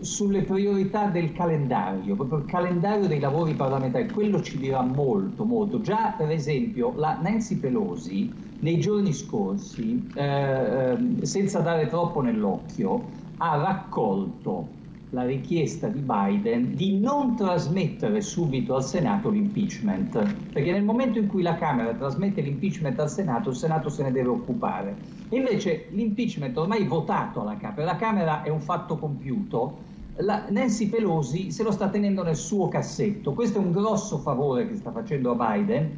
sulle priorità del calendario, proprio il calendario dei lavori parlamentari, quello ci dirà molto, molto. Già per esempio la Nancy Pelosi nei giorni scorsi, eh, ehm, senza dare troppo nell'occhio, ha raccolto la richiesta di Biden di non trasmettere subito al Senato l'impeachment, perché nel momento in cui la Camera trasmette l'impeachment al Senato, il Senato se ne deve occupare. Invece l'impeachment ormai votato alla Camera, la Camera è un fatto compiuto, la Nancy Pelosi se lo sta tenendo nel suo cassetto. Questo è un grosso favore che sta facendo a Biden,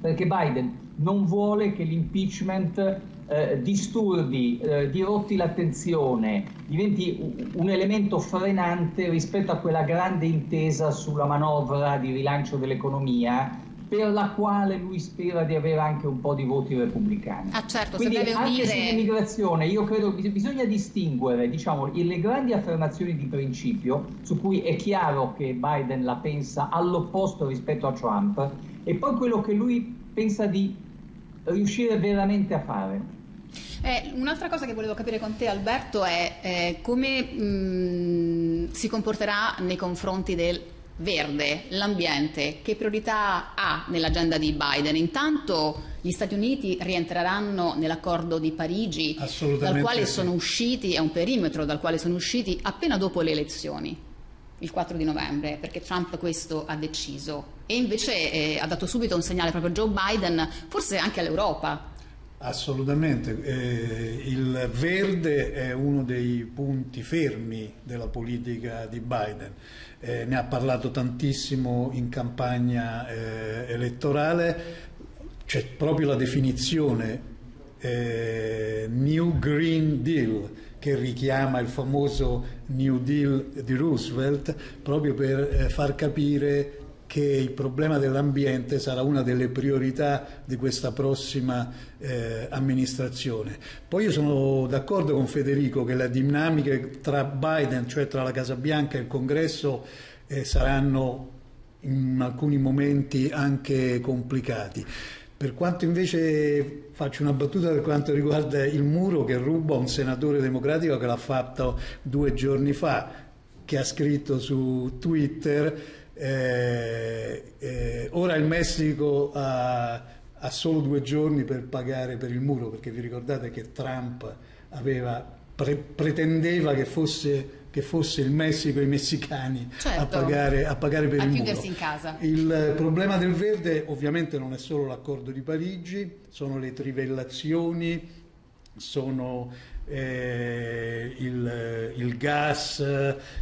perché Biden non vuole che l'impeachment eh, disturbi, eh, dirotti l'attenzione, diventi un elemento frenante rispetto a quella grande intesa sulla manovra di rilancio dell'economia per la quale lui spera di avere anche un po' di voti repubblicani. Ah certo, Quindi se deve anche unire... sull'immigrazione io credo che bisogna distinguere diciamo, le grandi affermazioni di principio su cui è chiaro che Biden la pensa all'opposto rispetto a Trump e poi quello che lui pensa di riuscire veramente a fare. Eh, un'altra cosa che volevo capire con te Alberto è eh, come mh, si comporterà nei confronti del verde, l'ambiente, che priorità ha nell'agenda di Biden? Intanto gli Stati Uniti rientreranno nell'accordo di Parigi, dal quale sono usciti, è un perimetro dal quale sono usciti appena dopo le elezioni, il 4 di novembre, perché Trump questo ha deciso. E invece eh, ha dato subito un segnale proprio Joe Biden, forse anche all'Europa. Assolutamente, eh, il verde è uno dei punti fermi della politica di Biden, eh, ne ha parlato tantissimo in campagna eh, elettorale, c'è proprio la definizione eh, New Green Deal che richiama il famoso New Deal di Roosevelt proprio per eh, far capire che il problema dell'ambiente sarà una delle priorità di questa prossima eh, amministrazione. Poi io sono d'accordo con Federico che le dinamiche tra Biden, cioè tra la Casa Bianca e il Congresso, eh, saranno in alcuni momenti anche complicati. Per quanto invece faccio una battuta per quanto riguarda il muro che ruba un senatore democratico che l'ha fatto due giorni fa, che ha scritto su Twitter eh, eh, ora il Messico ha, ha, solo due giorni per pagare per il muro, perché vi ricordate che Trump aveva, pre, pretendeva che fosse, che fosse, il Messico e i messicani certo. a, pagare, a, pagare, per a il muro. chiudersi in casa. Il problema del verde ovviamente non è solo l'accordo di Parigi, sono le trivellazioni, sono eh, il, il, gas,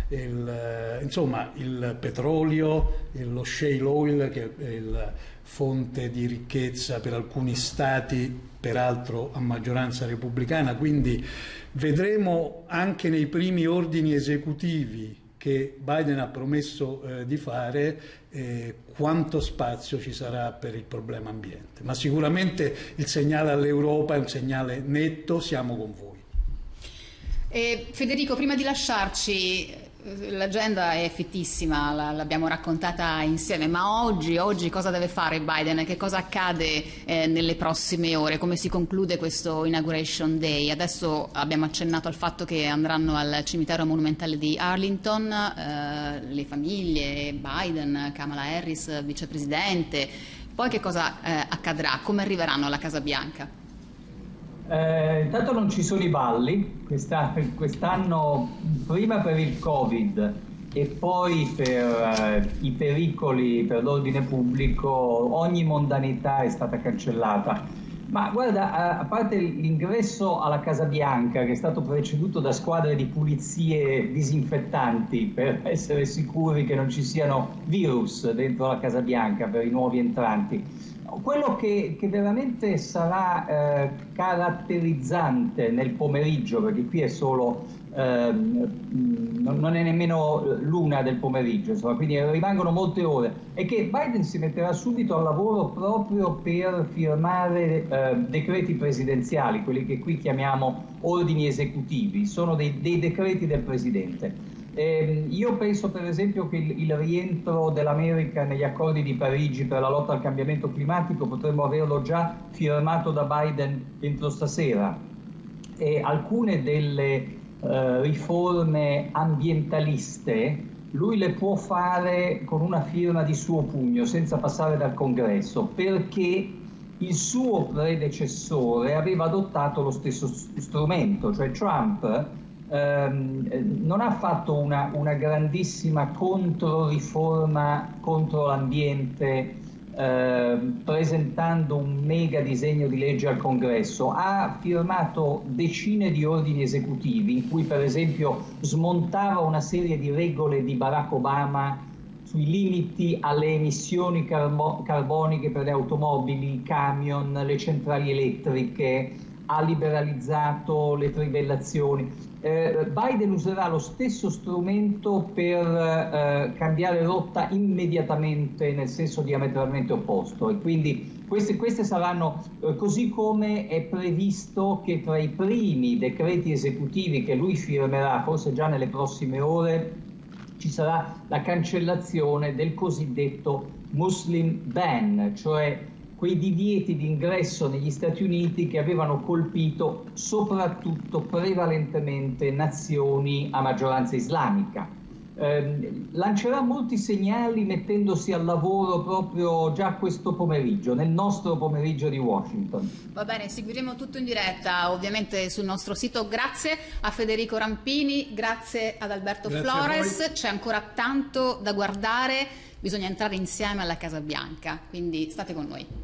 il, insomma il petrolio, lo shale oil che è la fonte di ricchezza per alcuni stati, peraltro a maggioranza repubblicana, quindi vedremo anche nei primi ordini esecutivi che Biden ha promesso eh, di fare eh, quanto spazio ci sarà per il problema ambiente. Ma sicuramente il segnale all'Europa è un segnale netto, siamo con voi. E Federico, prima di lasciarci, L'agenda è fittissima, l'abbiamo raccontata insieme, ma oggi, oggi, cosa deve fare Biden? Che cosa accade eh, nelle prossime ore? Come si conclude questo Inauguration Day? Adesso abbiamo accennato al fatto che andranno al cimitero monumentale di Arlington eh, le famiglie, Biden, Kamala Harris, vicepresidente. Poi che cosa eh, accadrà? Come arriveranno alla Casa Bianca? Eh, intanto non ci sono i balli, Questa, quest'anno prima per il Covid e poi per eh, i pericoli per l'ordine pubblico ogni mondanità è stata cancellata. Ma guarda, a parte l'ingresso alla Casa Bianca che è stato preceduto da squadre di pulizie disinfettanti per essere sicuri che non ci siano virus dentro la Casa Bianca per i nuovi entranti, quello che, che veramente sarà eh, caratterizzante nel pomeriggio, perché qui è solo, eh, non è nemmeno l'una del pomeriggio, insomma, quindi rimangono molte ore, è che Biden si metterà subito al lavoro proprio per firmare eh, decreti presidenziali, quelli che qui chiamiamo ordini esecutivi, sono dei, dei decreti del Presidente. Eh, io penso per esempio che il, il, rientro dell'America negli accordi di Parigi per la lotta al cambiamento climatico potremmo averlo già firmato da Biden entro stasera. E alcune delle eh, riforme ambientaliste lui le può fare con una firma di suo pugno senza passare dal congresso perché il suo predecessore aveva adottato lo stesso strumento, cioè Trump ehm, non ha fatto una, una grandissima controriforma contro l'ambiente eh, presentando un mega disegno di legge al congresso, ha firmato decine di ordini esecutivi in cui per esempio smontava una serie di regole di Barack Obama sui limiti alle emissioni carbo- carboniche per le automobili, i camion, le centrali elettriche, ha liberalizzato le trivellazioni eh, Biden userà lo stesso strumento per eh, cambiare rotta immediatamente nel senso diametralmente opposto. E quindi queste, queste saranno eh, così come è previsto che tra i primi decreti esecutivi che lui firmerà, forse già nelle prossime ore, ci sarà la cancellazione del cosiddetto Muslim ban, cioè quei divieti di ingresso negli Stati Uniti che avevano colpito soprattutto prevalentemente nazioni a maggioranza islamica. Eh, lancerà molti segnali mettendosi al lavoro proprio già questo pomeriggio, nel nostro pomeriggio di Washington. Va bene, seguiremo tutto in diretta ovviamente sul nostro sito. Grazie a Federico Rampini, grazie ad Alberto grazie Flores, c'è ancora tanto da guardare, bisogna entrare insieme alla Casa Bianca, quindi state con noi.